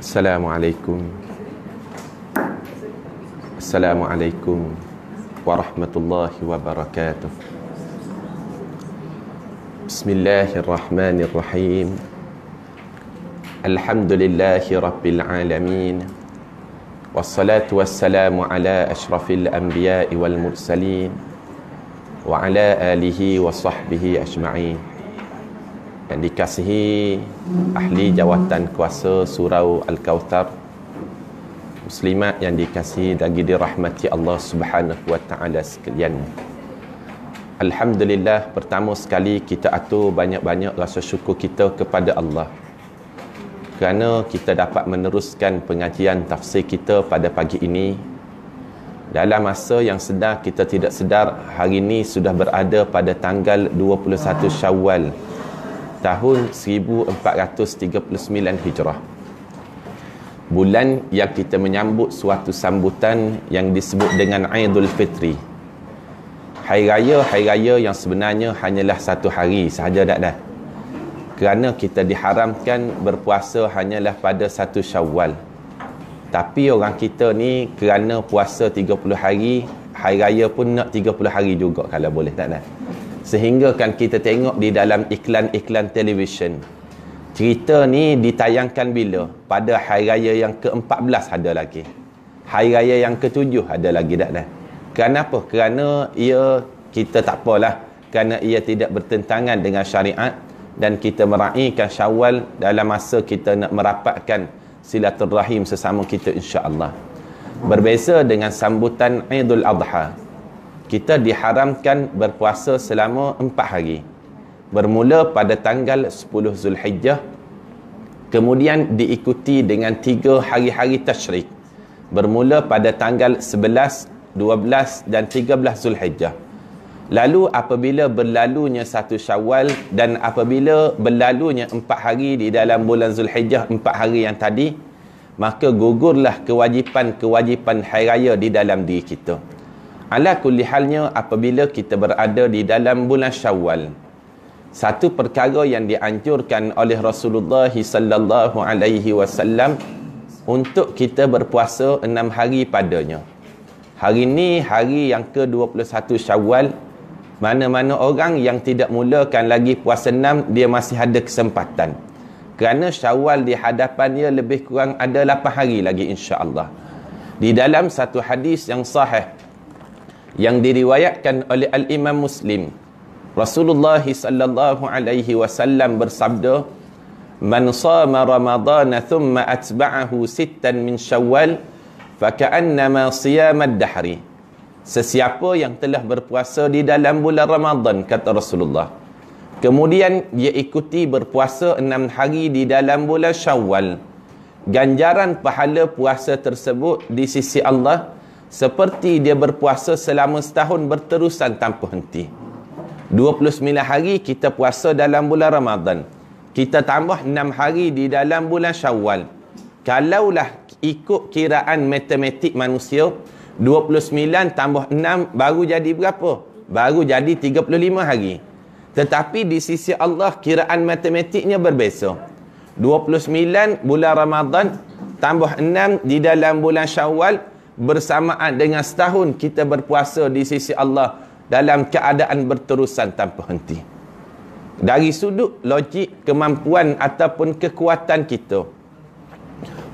Assalamualaikum Assalamualaikum warahmatullahi wabarakatuh Bismillahirrahmanirrahim Alhamdulillahi rabbil alamin Wassalatu wassalamu ala ashrafil anbiya'i wal mursalin Wa ala alihi wa sahbihi ajma'in yang dikasihi ahli jawatan kuasa surau Al-Kauthar muslimat yang dikasihi lagi dirahmati Allah Subhanahu wa taala sekalian. Alhamdulillah pertama sekali kita atur banyak-banyak rasa syukur kita kepada Allah. Kerana kita dapat meneruskan pengajian tafsir kita pada pagi ini. Dalam masa yang sedar kita tidak sedar hari ini sudah berada pada tanggal 21 Syawal tahun 1439 Hijrah. Bulan yang kita menyambut suatu sambutan yang disebut dengan Aidul Fitri. Hari raya, hari raya yang sebenarnya hanyalah satu hari sahaja tak dah. Kerana kita diharamkan berpuasa hanyalah pada satu syawal. Tapi orang kita ni kerana puasa 30 hari, hari raya pun nak 30 hari juga kalau boleh tak dah sehingga kan kita tengok di dalam iklan-iklan televisyen. Cerita ni ditayangkan bila? Pada hari raya yang ke-14 ada lagi. Hari raya yang ke-7 ada lagi tak dah kenapa? Kerana ia kita tak apalah. Kerana ia tidak bertentangan dengan syariat dan kita meraihkan syawal dalam masa kita nak merapatkan silaturrahim sesama kita insya-Allah. Berbeza dengan sambutan Idul Adha kita diharamkan berpuasa selama empat hari. Bermula pada tanggal 10 Zulhijjah, kemudian diikuti dengan tiga hari-hari tashrik. Bermula pada tanggal 11, 12 dan 13 Zulhijjah. Lalu apabila berlalunya satu syawal dan apabila berlalunya empat hari di dalam bulan Zulhijjah, empat hari yang tadi, maka gugurlah kewajipan-kewajipan hari raya di dalam diri kita. Ala kulli halnya apabila kita berada di dalam bulan Syawal. Satu perkara yang dianjurkan oleh Rasulullah sallallahu alaihi wasallam untuk kita berpuasa enam hari padanya. Hari ini hari yang ke-21 Syawal. Mana-mana orang yang tidak mulakan lagi puasa enam dia masih ada kesempatan. Kerana Syawal di hadapannya lebih kurang ada 8 hari lagi insya-Allah. Di dalam satu hadis yang sahih yang diriwayatkan oleh al-Imam Muslim. Rasulullah sallallahu alaihi wasallam bersabda Man sama Ramadhan thumma atba'ahu sittan min Syawal faka'annama siyamad dahri. Sesiapa yang telah berpuasa di dalam bulan Ramadan kata Rasulullah. Kemudian dia ikuti berpuasa enam hari di dalam bulan Syawal. Ganjaran pahala puasa tersebut di sisi Allah seperti dia berpuasa selama setahun berterusan tanpa henti. 29 hari kita puasa dalam bulan Ramadan. Kita tambah 6 hari di dalam bulan Syawal. Kalaulah ikut kiraan matematik manusia 29 tambah 6 baru jadi berapa? baru jadi 35 hari. Tetapi di sisi Allah kiraan matematiknya berbeza. 29 bulan Ramadan tambah 6 di dalam bulan Syawal bersamaan dengan setahun kita berpuasa di sisi Allah dalam keadaan berterusan tanpa henti. Dari sudut logik kemampuan ataupun kekuatan kita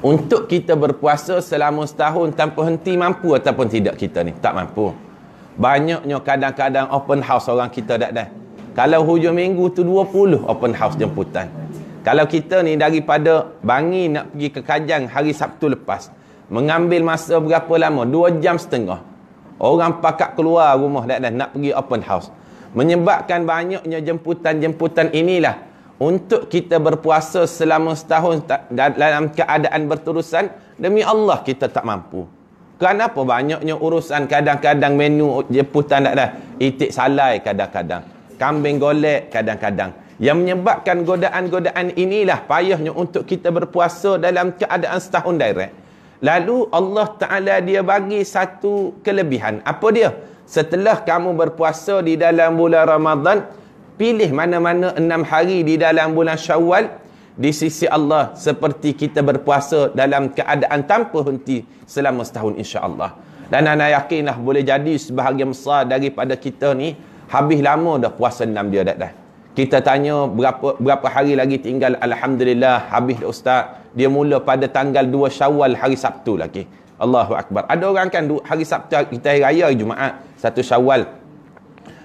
untuk kita berpuasa selama setahun tanpa henti mampu ataupun tidak kita ni? Tak mampu. Banyaknya kadang-kadang open house orang kita tak dah. Kalau hujung minggu tu 20 open house jemputan. Kalau kita ni daripada Bangi nak pergi ke Kajang hari Sabtu lepas, mengambil masa berapa lama? Dua jam setengah. Orang pakat keluar rumah dah nak pergi open house. Menyebabkan banyaknya jemputan-jemputan inilah untuk kita berpuasa selama setahun dalam keadaan berterusan demi Allah kita tak mampu. Kenapa banyaknya urusan kadang-kadang menu jemputan tak dah. Itik salai kadang-kadang. Kambing golek kadang-kadang. Yang menyebabkan godaan-godaan inilah payahnya untuk kita berpuasa dalam keadaan setahun direct. Lalu Allah Ta'ala dia bagi satu kelebihan. Apa dia? Setelah kamu berpuasa di dalam bulan Ramadan, pilih mana-mana enam hari di dalam bulan Syawal, di sisi Allah seperti kita berpuasa dalam keadaan tanpa henti selama setahun insya-Allah. Dan ana yakinlah boleh jadi sebahagian besar daripada kita ni habis lama dah puasa enam dia dah dah. Kita tanya berapa berapa hari lagi tinggal alhamdulillah habis ustaz. Dia mula pada tanggal 2 Syawal hari Sabtu lagi. Allahu akbar. Ada orang kan hari Sabtu kita hari raya Jumaat, satu Syawal.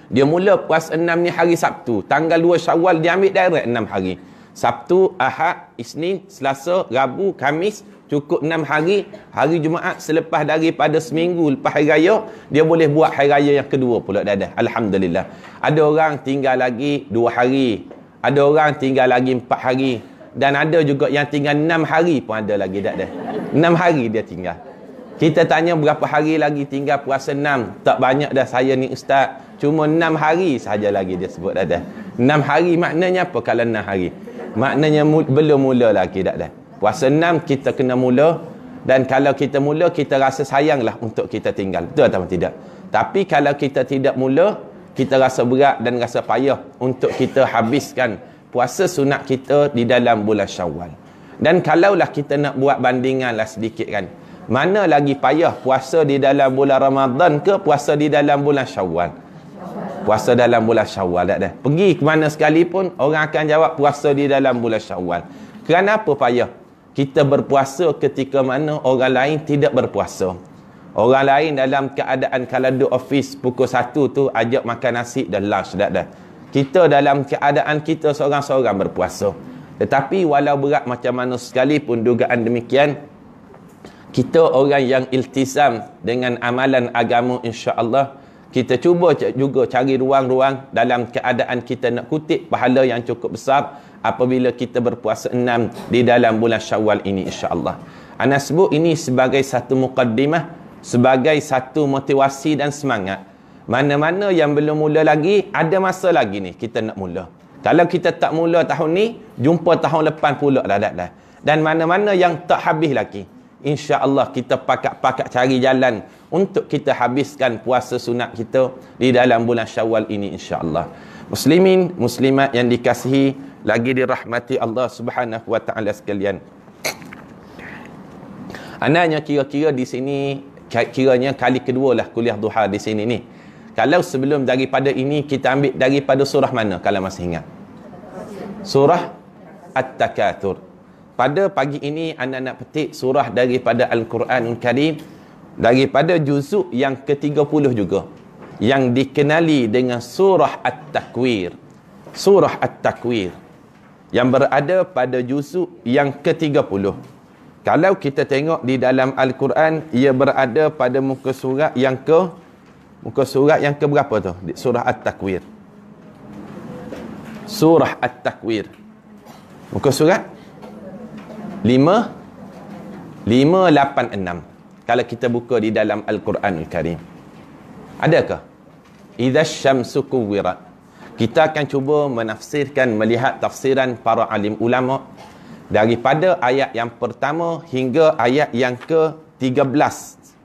Dia mula puasa enam ni hari Sabtu. Tanggal 2 Syawal dia ambil direct enam hari. Sabtu, Ahad, Isnin, Selasa, Rabu, Kamis, cukup enam hari. Hari Jumaat selepas daripada seminggu lepas hari raya, dia boleh buat hari raya yang kedua pula dah ada. Alhamdulillah. Ada orang tinggal lagi dua hari. Ada orang tinggal lagi empat hari. Dan ada juga yang tinggal enam hari pun ada lagi dah ada. Enam hari dia tinggal. Kita tanya berapa hari lagi tinggal puasa enam. Tak banyak dah saya ni ustaz. Cuma enam hari sahaja lagi dia sebut dah ada. Enam hari maknanya apa kalau enam hari? Maknanya belum mula lagi tak dah. Puasa enam kita kena mula dan kalau kita mula kita rasa sayanglah untuk kita tinggal. Betul atau tidak? Tapi kalau kita tidak mula, kita rasa berat dan rasa payah untuk kita habiskan puasa sunat kita di dalam bulan Syawal. Dan kalaulah kita nak buat bandinganlah sedikit kan. Mana lagi payah puasa di dalam bulan Ramadan ke puasa di dalam bulan Syawal? puasa dalam bulan syawal tak dah pergi ke mana sekalipun orang akan jawab puasa di dalam bulan syawal kerana apa payah kita berpuasa ketika mana orang lain tidak berpuasa. Orang lain dalam keadaan kalau duduk office pukul 1 tu ajak makan nasi dan lunch tak dah. Kita dalam keadaan kita seorang-seorang berpuasa. Tetapi walau berat macam mana sekalipun dugaan demikian kita orang yang iltizam dengan amalan agama insya-Allah kita cuba juga cari ruang-ruang dalam keadaan kita nak kutip pahala yang cukup besar apabila kita berpuasa enam di dalam bulan syawal ini insyaAllah Ana sebut ini sebagai satu mukaddimah sebagai satu motivasi dan semangat mana-mana yang belum mula lagi ada masa lagi ni kita nak mula kalau kita tak mula tahun ni jumpa tahun lepan pula lah dah, dah. dan mana-mana yang tak habis lagi insya-Allah kita pakat-pakat cari jalan untuk kita habiskan puasa sunat kita di dalam bulan Syawal ini insya-Allah. Muslimin, muslimat yang dikasihi lagi dirahmati Allah Subhanahu wa taala sekalian. Anaknya kira-kira di sini kiranya kali kedua lah kuliah duha di sini ni. Kalau sebelum daripada ini kita ambil daripada surah mana kalau masih ingat? Surah At-Takatsur. Pada pagi ini anda nak petik surah daripada Al-Quranul Karim daripada juzuk yang ke-30 juga yang dikenali dengan surah At-Takwir surah At-Takwir yang berada pada juzuk yang ke-30 kalau kita tengok di dalam Al-Quran ia berada pada muka surat yang ke muka surat yang ke berapa tu surah At-Takwir. Surah At-Takwir. Muka surat? 5 586 kalau kita buka di dalam Al-Quranul Karim. Adakah? Idza syamsu kuwirat. Kita akan cuba menafsirkan melihat tafsiran para alim ulama daripada ayat yang pertama hingga ayat yang ke-13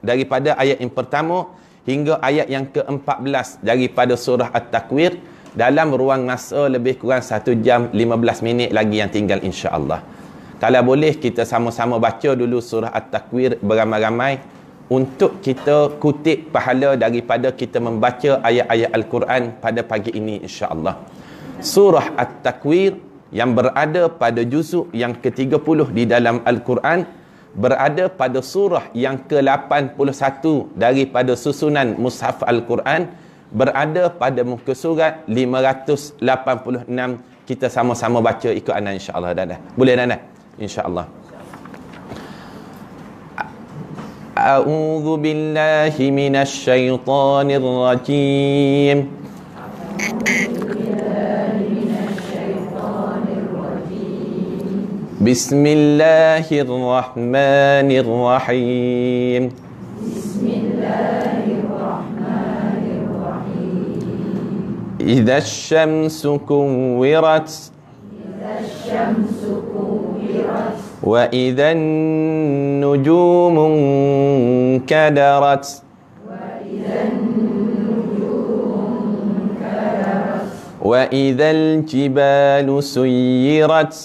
daripada ayat yang pertama hingga ayat yang ke-14 daripada surah At-Takwir dalam ruang masa lebih kurang 1 jam 15 minit lagi yang tinggal insya-Allah. Kalau boleh kita sama-sama baca dulu surah At-Takwir beramai-ramai untuk kita kutip pahala daripada kita membaca ayat-ayat Al-Quran pada pagi ini insya-Allah. Surah At-Takwir yang berada pada juzuk yang ke-30 di dalam Al-Quran berada pada surah yang ke-81 daripada susunan mushaf Al-Quran berada pada muka surat 586 kita sama-sama baca ikut anda insya-Allah dah. Boleh dah dah? أعوذ بالله من الشيطان الرجيم. بسم الله الرحمن الرحيم. بسم الله الرحمن الرحيم إذا الشمس كورت. إذا الشمس كورت. وإذا النجوم انكدرت. وإذا الجبال سيرت.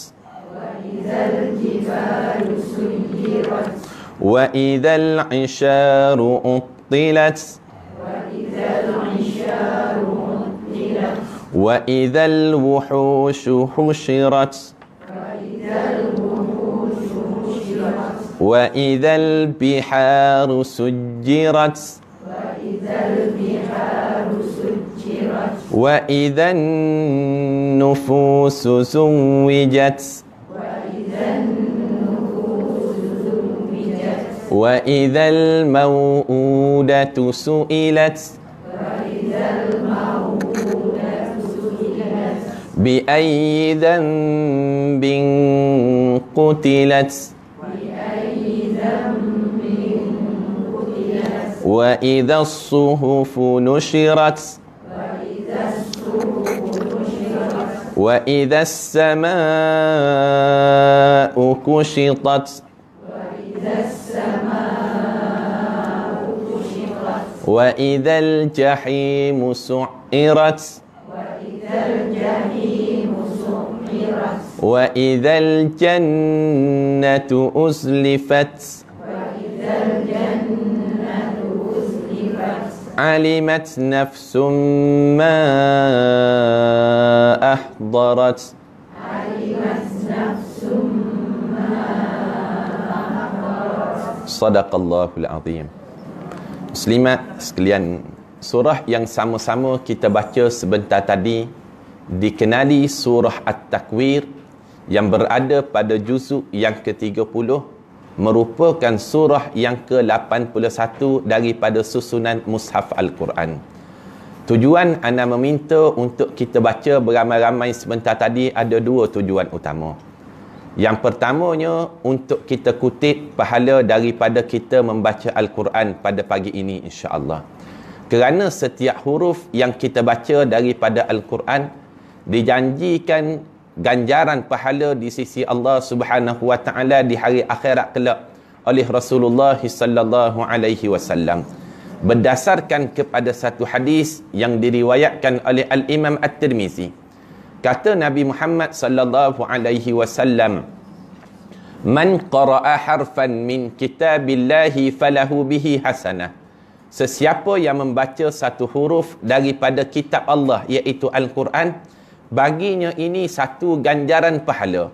وإذا العشار أطلت. وإذا الوحوش حشرت. وإذا وإذا البحار سجرت وإذا البحار سجرت وإذا النفوس زوجت وإذا وإذا الموءودة سئلت وإذا الموءودة سئلت بأي ذنب قتلت وإذا الصحف نشرت وإذا السماء كشطت وإذا الجحيم سعرت وإذا الجنة أزلفت alimat nafsum ma ahdarat Sadaqallahul Azim. Muslimat sekalian Surah yang sama-sama kita baca sebentar tadi Dikenali Surah At-Takwir Yang berada pada juzuk yang ke-30 Merupakan surah yang ke-81 Daripada susunan Mushaf Al-Quran Tujuan anda meminta untuk kita baca beramai-ramai sebentar tadi Ada dua tujuan utama yang pertamanya untuk kita kutip pahala daripada kita membaca Al-Quran pada pagi ini insya-Allah. Kerana setiap huruf yang kita baca daripada Al-Quran dijanjikan ganjaran pahala di sisi Allah Subhanahu wa taala di hari akhirat kelak oleh Rasulullah sallallahu alaihi wasallam. Berdasarkan kepada satu hadis yang diriwayatkan oleh Al-Imam At-Tirmizi kata Nabi Muhammad sallallahu alaihi wasallam Man qara'a harfan min kitabillahi falahu bihi hasanah Sesiapa yang membaca satu huruf daripada kitab Allah iaitu Al-Quran baginya ini satu ganjaran pahala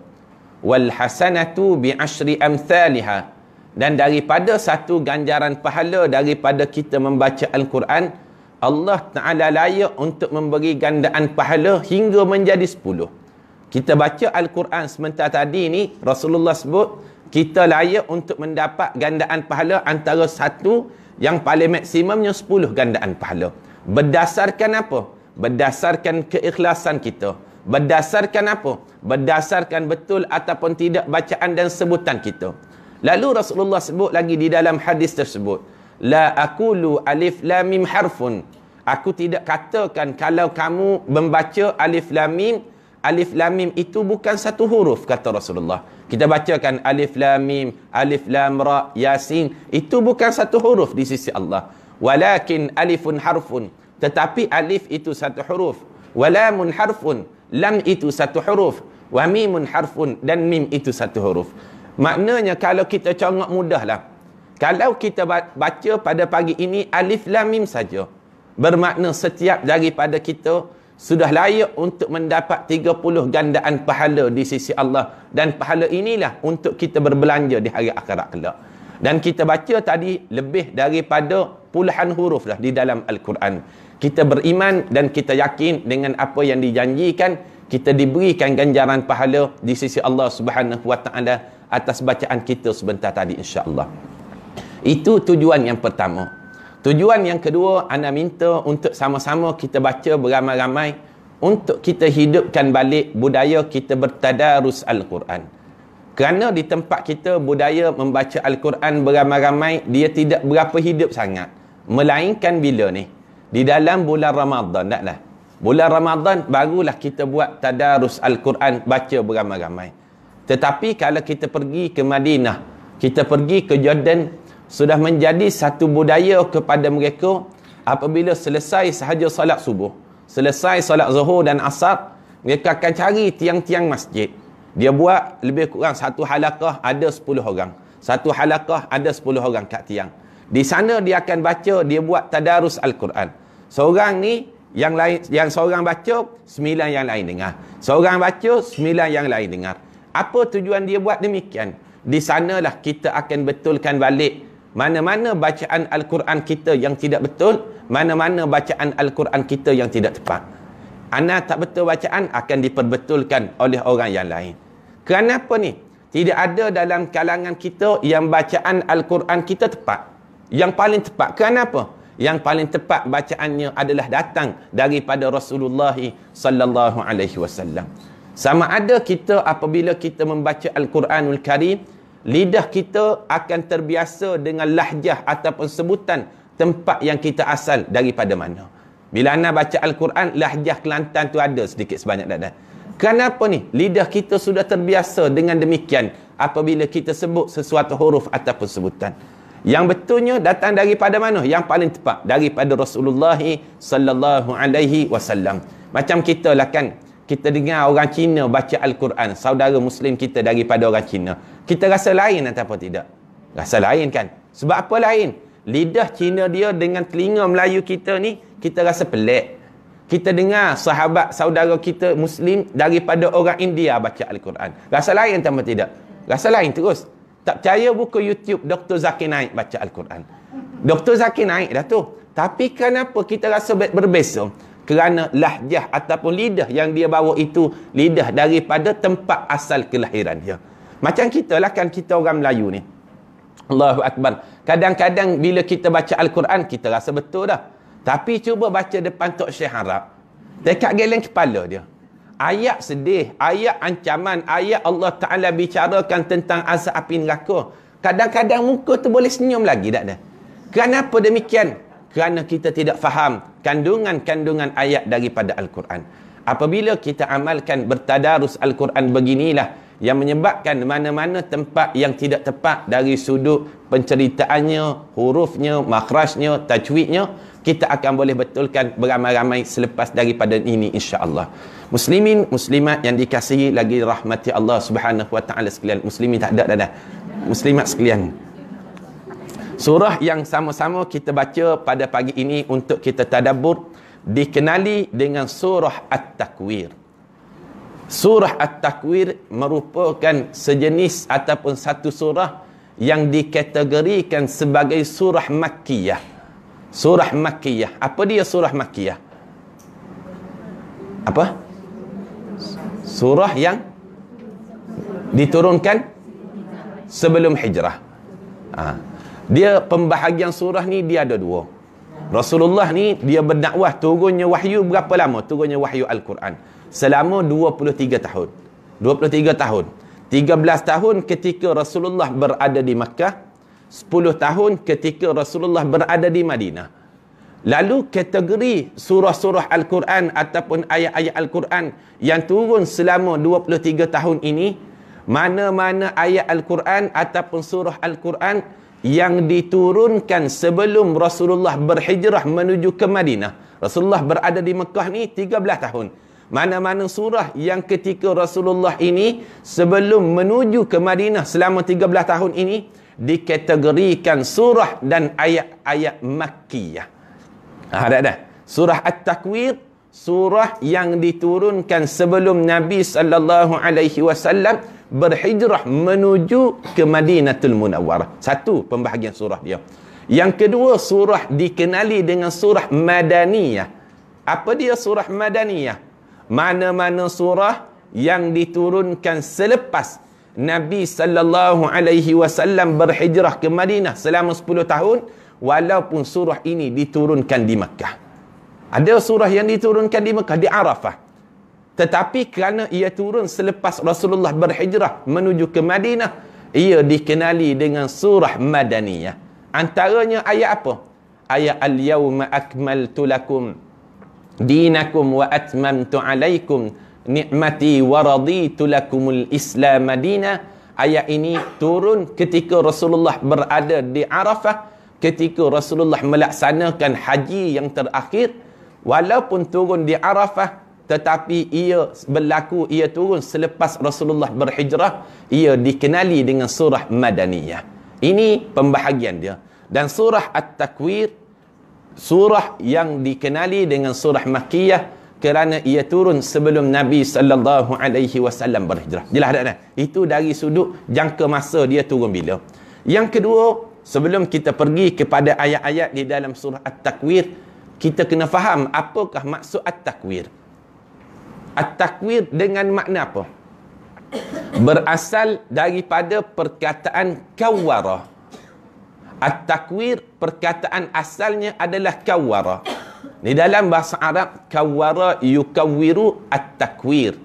wal hasanatu bi ashri amsalha dan daripada satu ganjaran pahala daripada kita membaca Al-Quran Allah Ta'ala layak untuk memberi gandaan pahala hingga menjadi sepuluh. Kita baca Al-Quran sementara tadi ni, Rasulullah sebut, kita layak untuk mendapat gandaan pahala antara satu yang paling maksimumnya sepuluh gandaan pahala. Berdasarkan apa? Berdasarkan keikhlasan kita. Berdasarkan apa? Berdasarkan betul ataupun tidak bacaan dan sebutan kita. Lalu Rasulullah sebut lagi di dalam hadis tersebut, La akulu alif lam mim harfun. Aku tidak katakan kalau kamu membaca alif lam mim, alif lam mim itu bukan satu huruf kata Rasulullah. Kita bacakan alif lam mim, alif lam ra, yasin, itu bukan satu huruf di sisi Allah. Walakin alifun harfun. Tetapi alif itu satu huruf. Walamun harfun. Lam itu satu huruf. Wa mimun harfun. Dan mim itu satu huruf. Maknanya kalau kita congok mudahlah. Kalau kita baca pada pagi ini alif lam mim saja. Bermakna setiap daripada kita sudah layak untuk mendapat 30 gandaan pahala di sisi Allah dan pahala inilah untuk kita berbelanja di hari akhirat kelak. Dan kita baca tadi lebih daripada puluhan huruf dah di dalam Al-Quran. Kita beriman dan kita yakin dengan apa yang dijanjikan, kita diberikan ganjaran pahala di sisi Allah Subhanahu Wa Taala atas bacaan kita sebentar tadi insya-Allah. Itu tujuan yang pertama. Tujuan yang kedua, anda minta untuk sama-sama kita baca beramai-ramai untuk kita hidupkan balik budaya kita bertadarus Al-Quran. Kerana di tempat kita budaya membaca Al-Quran beramai-ramai, dia tidak berapa hidup sangat. Melainkan bila ni? Di dalam bulan Ramadan, taklah. Bulan Ramadan, barulah kita buat tadarus Al-Quran, baca beramai-ramai. Tetapi kalau kita pergi ke Madinah, kita pergi ke Jordan, sudah menjadi satu budaya kepada mereka apabila selesai sahaja salat subuh selesai salat zuhur dan asar mereka akan cari tiang-tiang masjid Dia buat lebih kurang satu halakah ada 10 orang. Satu halakah ada 10 orang kat tiang. Di sana dia akan baca, dia buat tadarus Al-Quran. Seorang ni yang lain yang seorang baca, sembilan yang lain dengar. Seorang baca, sembilan yang lain dengar. Apa tujuan dia buat demikian? Di sanalah kita akan betulkan balik mana-mana bacaan Al-Quran kita yang tidak betul, mana-mana bacaan Al-Quran kita yang tidak tepat. Ana tak betul bacaan akan diperbetulkan oleh orang yang lain. Kenapa ni? Tidak ada dalam kalangan kita yang bacaan Al-Quran kita tepat. Yang paling tepat. Kenapa? Yang paling tepat bacaannya adalah datang daripada Rasulullah sallallahu alaihi wasallam. Sama ada kita apabila kita membaca Al-Quranul Karim, lidah kita akan terbiasa dengan lahjah ataupun sebutan tempat yang kita asal daripada mana. Bila anda baca Al-Quran, lahjah Kelantan tu ada sedikit sebanyak ada. Kenapa ni? Lidah kita sudah terbiasa dengan demikian apabila kita sebut sesuatu huruf ataupun sebutan. Yang betulnya datang daripada mana? Yang paling tepat daripada Rasulullah sallallahu alaihi wasallam. Macam kita lah kan, kita dengar orang Cina baca Al-Quran, saudara muslim kita daripada orang Cina. Kita rasa lain atau tidak? Rasa lain kan? Sebab apa lain? Lidah Cina dia dengan telinga Melayu kita ni, kita rasa pelik kita dengar sahabat saudara kita muslim daripada orang India baca Al-Quran. Rasa lain tambah tidak? Rasa lain terus. Tak percaya buka YouTube Dr. Zakir Naik baca Al-Quran. Dr. Zakir Naik dah tu. Tapi kenapa kita rasa berbeza? Kerana lahjah ataupun lidah yang dia bawa itu lidah daripada tempat asal kelahiran dia. Macam kita lah kan kita orang Melayu ni. Allahu Akbar. Kadang-kadang bila kita baca Al-Quran kita rasa betul dah. Tapi cuba baca depan Tok Syekh Harap. Dekat geleng kepala dia. Ayat sedih, ayat ancaman, ayat Allah Ta'ala bicarakan tentang azab api neraka. Kadang-kadang muka tu boleh senyum lagi, tak ada? Kenapa demikian? Kerana kita tidak faham kandungan-kandungan ayat daripada Al-Quran. Apabila kita amalkan bertadarus Al-Quran beginilah, yang menyebabkan mana-mana tempat yang tidak tepat dari sudut penceritaannya, hurufnya, makhrajnya, tajwidnya, kita akan boleh betulkan beramai-ramai selepas daripada ini insya-Allah. Muslimin, muslimat yang dikasihi lagi rahmati Allah Subhanahu wa taala sekalian. Muslimin tak ada dah dah. Muslimat sekalian. Surah yang sama-sama kita baca pada pagi ini untuk kita tadabbur dikenali dengan surah At-Takwir. Surah At-Takwir merupakan sejenis ataupun satu surah yang dikategorikan sebagai surah Makkiyah. Surah Makkiyah. Apa dia surah Makkiyah? Apa? Surah yang diturunkan sebelum hijrah. Ha. Dia pembahagian surah ni dia ada dua. Rasulullah ni dia berdakwah turunnya wahyu berapa lama? Turunnya wahyu Al-Quran. Selama 23 tahun. 23 tahun. 13 tahun ketika Rasulullah berada di Makkah. 10 tahun ketika Rasulullah berada di Madinah. Lalu kategori surah-surah Al-Quran ataupun ayat-ayat Al-Quran yang turun selama 23 tahun ini, mana-mana ayat Al-Quran ataupun surah Al-Quran yang diturunkan sebelum Rasulullah berhijrah menuju ke Madinah. Rasulullah berada di Mekah ni 13 tahun. Mana-mana surah yang ketika Rasulullah ini sebelum menuju ke Madinah selama 13 tahun ini, dikategorikan surah dan ayat-ayat makkiyah. Ha, ada dah. Surah At-Takwir, surah yang diturunkan sebelum Nabi sallallahu alaihi wasallam berhijrah menuju ke Madinatul Munawwarah. Satu pembahagian surah dia. Yang kedua surah dikenali dengan surah Madaniyah. Apa dia surah Madaniyah? Mana-mana surah yang diturunkan selepas Nabi sallallahu alaihi wasallam berhijrah ke Madinah selama 10 tahun walaupun surah ini diturunkan di Makkah. Ada surah yang diturunkan di Makkah di Arafah. Tetapi kerana ia turun selepas Rasulullah berhijrah menuju ke Madinah, ia dikenali dengan surah Madaniyah. Antaranya ayat apa? Ayat al-yawma akmaltu lakum dinakum wa atmamtu alaikum ni'mati wa raditu lakumul islam madina. Ayat ini turun ketika Rasulullah berada di Arafah ketika Rasulullah melaksanakan haji yang terakhir. Walaupun turun di Arafah tetapi ia berlaku ia turun selepas Rasulullah berhijrah ia dikenali dengan surah Madaniyah. Ini pembahagian dia. Dan surah At-Takwir surah yang dikenali dengan surah Makkiyah kerana ia turun sebelum Nabi sallallahu alaihi wasallam berhijrah jelas tak itu dari sudut jangka masa dia turun bila yang kedua sebelum kita pergi kepada ayat-ayat di dalam surah At-Takwir kita kena faham apakah maksud At-Takwir At-takwir dengan makna apa? Berasal daripada perkataan kawara. At-takwir perkataan asalnya adalah kawara. Di dalam bahasa Arab kawara yukawiru at-takwir.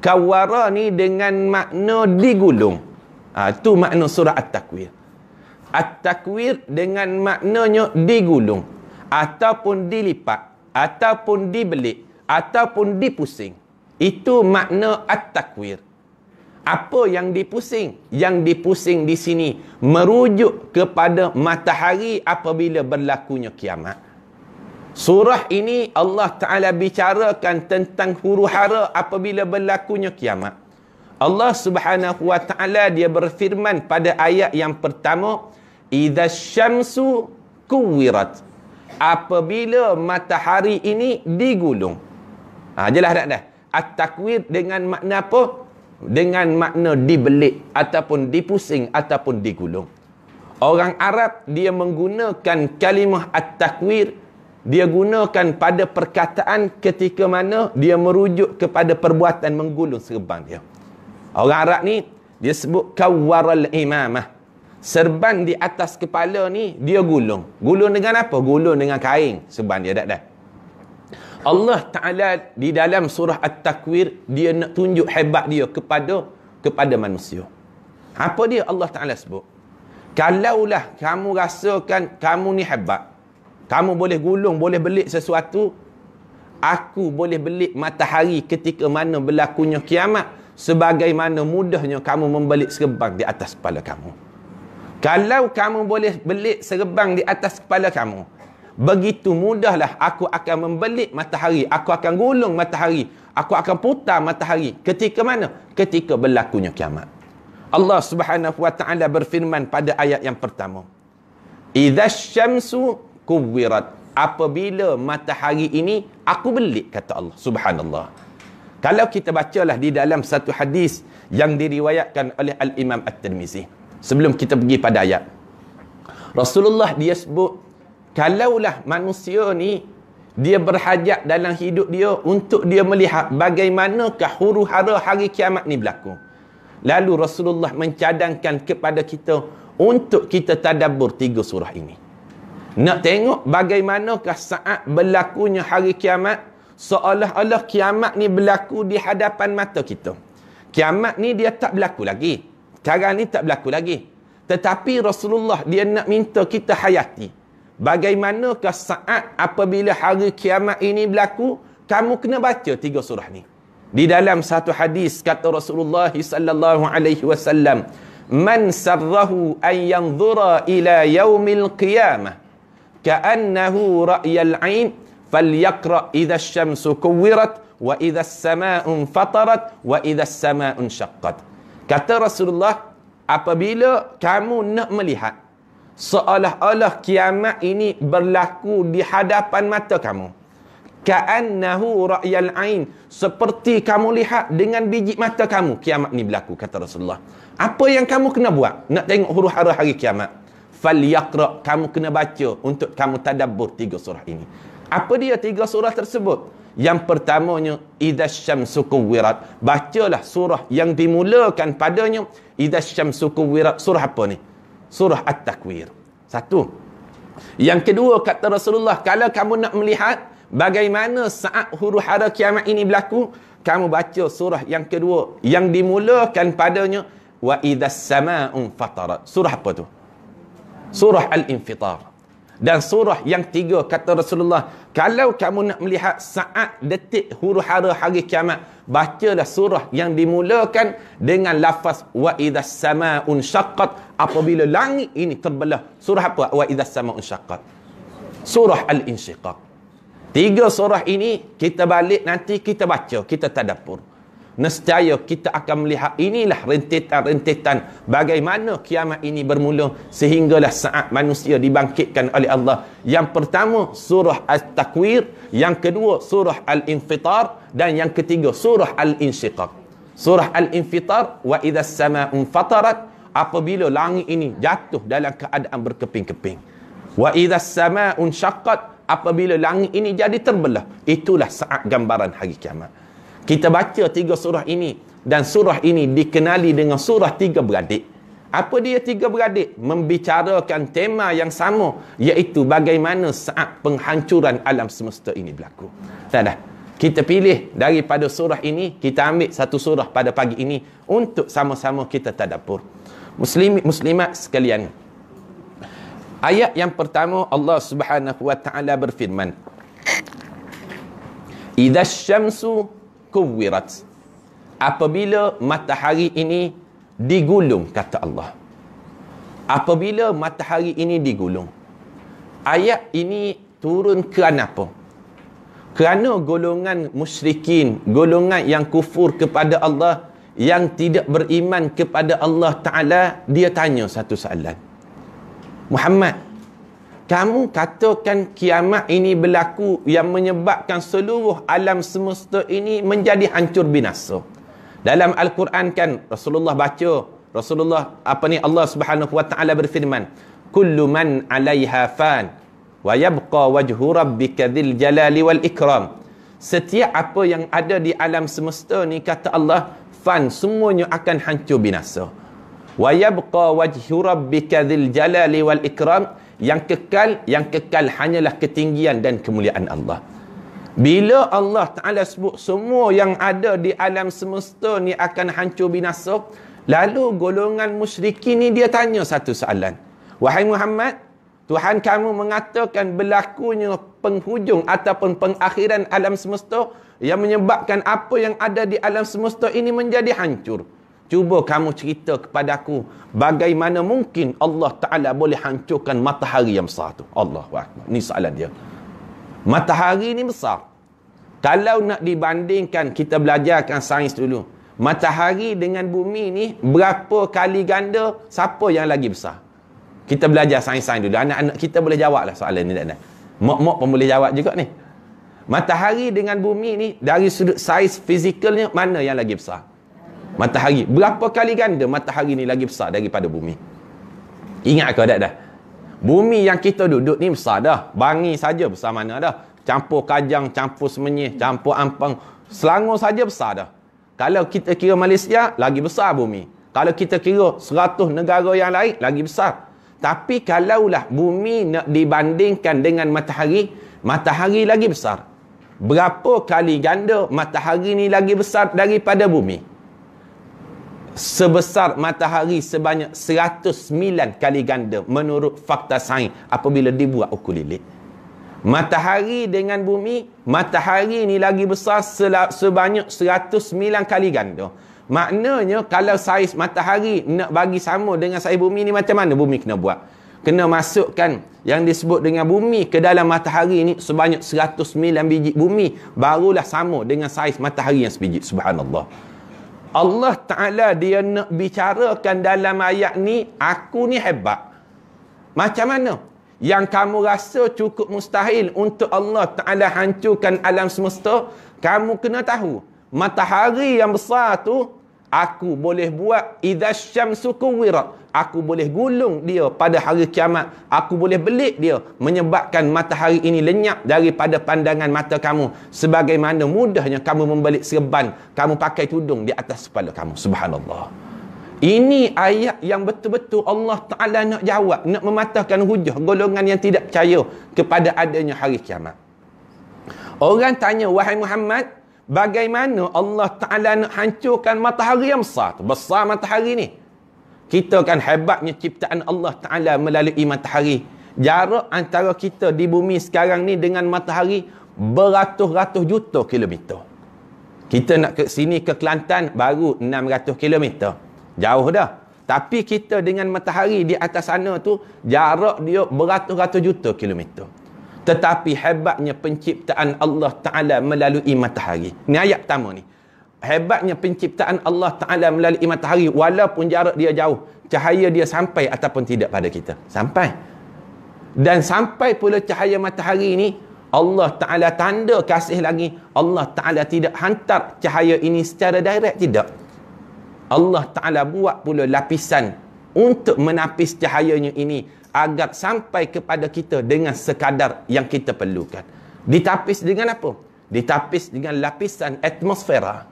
Kawara ni dengan makna digulung. Ha, itu makna surah At-Takwir. At-Takwir dengan maknanya digulung. Ataupun dilipat. Ataupun dibelik ataupun dipusing. Itu makna at-takwir. Apa yang dipusing? Yang dipusing di sini merujuk kepada matahari apabila berlakunya kiamat. Surah ini Allah Ta'ala bicarakan tentang huru hara apabila berlakunya kiamat. Allah Subhanahu Wa Ta'ala dia berfirman pada ayat yang pertama, "Idza syamsu kuwirat." Apabila matahari ini digulung. Ha, jelas tak dah? At-takwir dengan makna apa? Dengan makna dibelik ataupun dipusing ataupun digulung. Orang Arab dia menggunakan kalimah at-takwir dia gunakan pada perkataan ketika mana dia merujuk kepada perbuatan menggulung serban dia. Orang Arab ni dia sebut kawwaral imamah. Serban di atas kepala ni dia gulung. Gulung dengan apa? Gulung dengan kain serban dia tak dah. Allah Ta'ala di dalam surah At-Takwir dia nak tunjuk hebat dia kepada kepada manusia. Apa dia Allah Ta'ala sebut? Kalaulah kamu rasakan kamu ni hebat. Kamu boleh gulung, boleh belik sesuatu. Aku boleh belik matahari ketika mana berlakunya kiamat. Sebagaimana mudahnya kamu membelik serebang di atas kepala kamu. Kalau kamu boleh belik serebang di atas kepala kamu begitu mudahlah aku akan membelik matahari aku akan gulung matahari aku akan putar matahari ketika mana ketika berlakunya kiamat Allah Subhanahu wa taala berfirman pada ayat yang pertama idza syamsu kuwirat apabila matahari ini aku belik kata Allah subhanallah kalau kita bacalah di dalam satu hadis yang diriwayatkan oleh al-Imam At-Tirmizi sebelum kita pergi pada ayat Rasulullah dia sebut kalaulah manusia ni dia berhajat dalam hidup dia untuk dia melihat bagaimanakah huru hara hari kiamat ni berlaku. Lalu Rasulullah mencadangkan kepada kita untuk kita tadabbur tiga surah ini. Nak tengok bagaimanakah saat berlakunya hari kiamat seolah-olah kiamat ni berlaku di hadapan mata kita. Kiamat ni dia tak berlaku lagi. Sekarang ni tak berlaku lagi. Tetapi Rasulullah dia nak minta kita hayati. Bagaimanakah saat apabila hari kiamat ini berlaku, kamu kena baca tiga surah ni. Di dalam satu hadis kata Rasulullah sallallahu alaihi wasallam, "Man sarrahu an yanzura ila yaumil qiyamah ka'annahu ra'yal 'ain falyaqra idza asy-syamsu kuwirat wa idza as-samaa'u fatarat wa idza as-samaa'u syaqqat." Kata Rasulullah, apabila kamu nak melihat seolah-olah kiamat ini berlaku di hadapan mata kamu. Ka'annahu ra'yal ain. Seperti kamu lihat dengan biji mata kamu kiamat ni berlaku kata Rasulullah. Apa yang kamu kena buat? Nak tengok huru hara hari kiamat falyaqra kamu kena baca untuk kamu tadabbur tiga surah ini apa dia tiga surah tersebut yang pertamanya idza syamsu kuwirat bacalah surah yang dimulakan padanya idza syamsu kuwirat surah apa ni surah At-Takwir. Satu. Yang kedua kata Rasulullah, kalau kamu nak melihat bagaimana saat huru hara kiamat ini berlaku, kamu baca surah yang kedua yang dimulakan padanya wa idzas samaa'un fatarat. Surah apa tu? Surah Al-Infitar. Dan surah yang tiga kata Rasulullah, kalau kamu nak melihat saat detik huru hara hari kiamat, bacalah surah yang dimulakan dengan lafaz wa idzas samaa'un syaqqat apabila langit ini terbelah. Surah apa? Wa idzas samaa'un syaqqat. Surah Al-Insyiqaq. Tiga surah ini kita balik nanti kita baca, kita tadabbur. Nescaya kita akan melihat inilah rentetan-rentetan bagaimana kiamat ini bermula sehinggalah saat manusia dibangkitkan oleh Allah. Yang pertama surah Al-Takwir, yang kedua surah Al-Infitar dan yang ketiga surah Al-Insyiqaq. Surah Al-Infitar wa idza as-samaa'u fatarat apabila langit ini jatuh dalam keadaan berkeping-keping. Wa idza as-samaa'u syaqqat apabila langit ini jadi terbelah itulah saat gambaran hari kiamat kita baca tiga surah ini dan surah ini dikenali dengan surah tiga beradik. Apa dia tiga beradik? Membicarakan tema yang sama iaitu bagaimana saat penghancuran alam semesta ini berlaku. Tak? Dah kita pilih daripada surah ini kita ambil satu surah pada pagi ini untuk sama-sama kita tadabbur. Muslim muslimat sekalian Ayat yang pertama Allah Subhanahu wa taala berfirman Idza syamsu kuwirat Apabila matahari ini digulung kata Allah Apabila matahari ini digulung Ayat ini turun kerana apa? Kerana golongan musyrikin, golongan yang kufur kepada Allah yang tidak beriman kepada Allah Taala, dia tanya satu soalan. Muhammad kamu katakan kiamat ini berlaku yang menyebabkan seluruh alam semesta ini menjadi hancur binasa. Dalam Al-Quran kan Rasulullah baca, Rasulullah apa ni Allah Subhanahu wa taala berfirman, "Kullu man 'alaiha fan wa yabqa wajhu rabbika dzil jalali wal ikram." Setiap apa yang ada di alam semesta ni kata Allah, fan semuanya akan hancur binasa wa yabqa wajhu rabbika dzil jalali wal ikram yang kekal yang kekal hanyalah ketinggian dan kemuliaan Allah bila Allah Taala sebut semua yang ada di alam semesta ni akan hancur binasa lalu golongan musyrikin ni dia tanya satu soalan wahai Muhammad Tuhan kamu mengatakan berlakunya penghujung ataupun pengakhiran alam semesta yang menyebabkan apa yang ada di alam semesta ini menjadi hancur. Cuba kamu cerita kepada aku bagaimana mungkin Allah Taala boleh hancurkan matahari yang besar tu. Allahu akbar. Ni soalan dia. Matahari ni besar. Kalau nak dibandingkan kita belajarkan sains dulu. Matahari dengan bumi ni berapa kali ganda siapa yang lagi besar? Kita belajar sains-sains dulu. Anak-anak kita boleh jawab lah soalan ni. Mok-mok pun boleh jawab juga ni. Matahari dengan bumi ni dari sudut saiz fizikalnya mana yang lagi besar? Matahari. Berapa kali ganda matahari ni lagi besar daripada bumi? Ingat ke tak dah? Bumi yang kita duduk ni besar dah. Bangi saja besar mana dah. Campur kajang campur semenyih campur ampang. Selangor saja besar dah. Kalau kita kira Malaysia lagi besar bumi. Kalau kita kira 100 negara yang lain lagi besar. Tapi kalaulah bumi nak dibandingkan dengan matahari matahari lagi besar. Berapa kali ganda matahari ni lagi besar daripada bumi sebesar matahari sebanyak 109 kali ganda menurut fakta sains apabila dibuat ukur lilit. Matahari dengan bumi, matahari ni lagi besar sebanyak 109 kali ganda. Maknanya kalau saiz matahari nak bagi sama dengan saiz bumi ni macam mana bumi kena buat? Kena masukkan yang disebut dengan bumi ke dalam matahari ni sebanyak 109 biji bumi barulah sama dengan saiz matahari yang sebiji. Subhanallah. Allah Ta'ala dia nak bicarakan dalam ayat ni, aku ni hebat. Macam mana? Yang kamu rasa cukup mustahil untuk Allah Ta'ala hancurkan alam semesta, kamu kena tahu. Matahari yang besar tu, aku boleh buat idha syamsu kuwirat. Aku boleh gulung dia pada hari kiamat. Aku boleh belik dia menyebabkan matahari ini lenyap daripada pandangan mata kamu. Sebagaimana mudahnya kamu membelik serban kamu pakai tudung di atas kepala kamu. Subhanallah. Ini ayat yang betul-betul Allah Ta'ala nak jawab nak mematahkan hujah golongan yang tidak percaya kepada adanya hari kiamat. Orang tanya wahai Muhammad bagaimana Allah Ta'ala nak hancurkan matahari yang besar besar matahari ni kita kan hebatnya ciptaan Allah Ta'ala melalui matahari. Jarak antara kita di bumi sekarang ni dengan matahari beratus-ratus juta kilometer. Kita nak ke sini ke Kelantan baru 600 kilometer. Jauh dah. Tapi kita dengan matahari di atas sana tu jarak dia beratus-ratus juta kilometer. Tetapi hebatnya penciptaan Allah Ta'ala melalui matahari. Ini ayat pertama ni. Hebatnya penciptaan Allah Ta'ala melalui matahari walaupun jarak dia jauh. Cahaya dia sampai ataupun tidak pada kita. Sampai. Dan sampai pula cahaya matahari ni Allah Ta'ala tanda kasih lagi. Allah Ta'ala tidak hantar cahaya ini secara direct. Tidak. Allah Ta'ala buat pula lapisan untuk menapis cahayanya ini agar sampai kepada kita dengan sekadar yang kita perlukan. Ditapis dengan apa? Ditapis dengan lapisan atmosfera.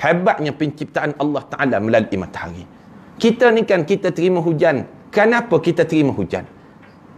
Hebatnya penciptaan Allah Ta'ala melalui matahari. Kita ni kan kita terima hujan. Kenapa kita terima hujan?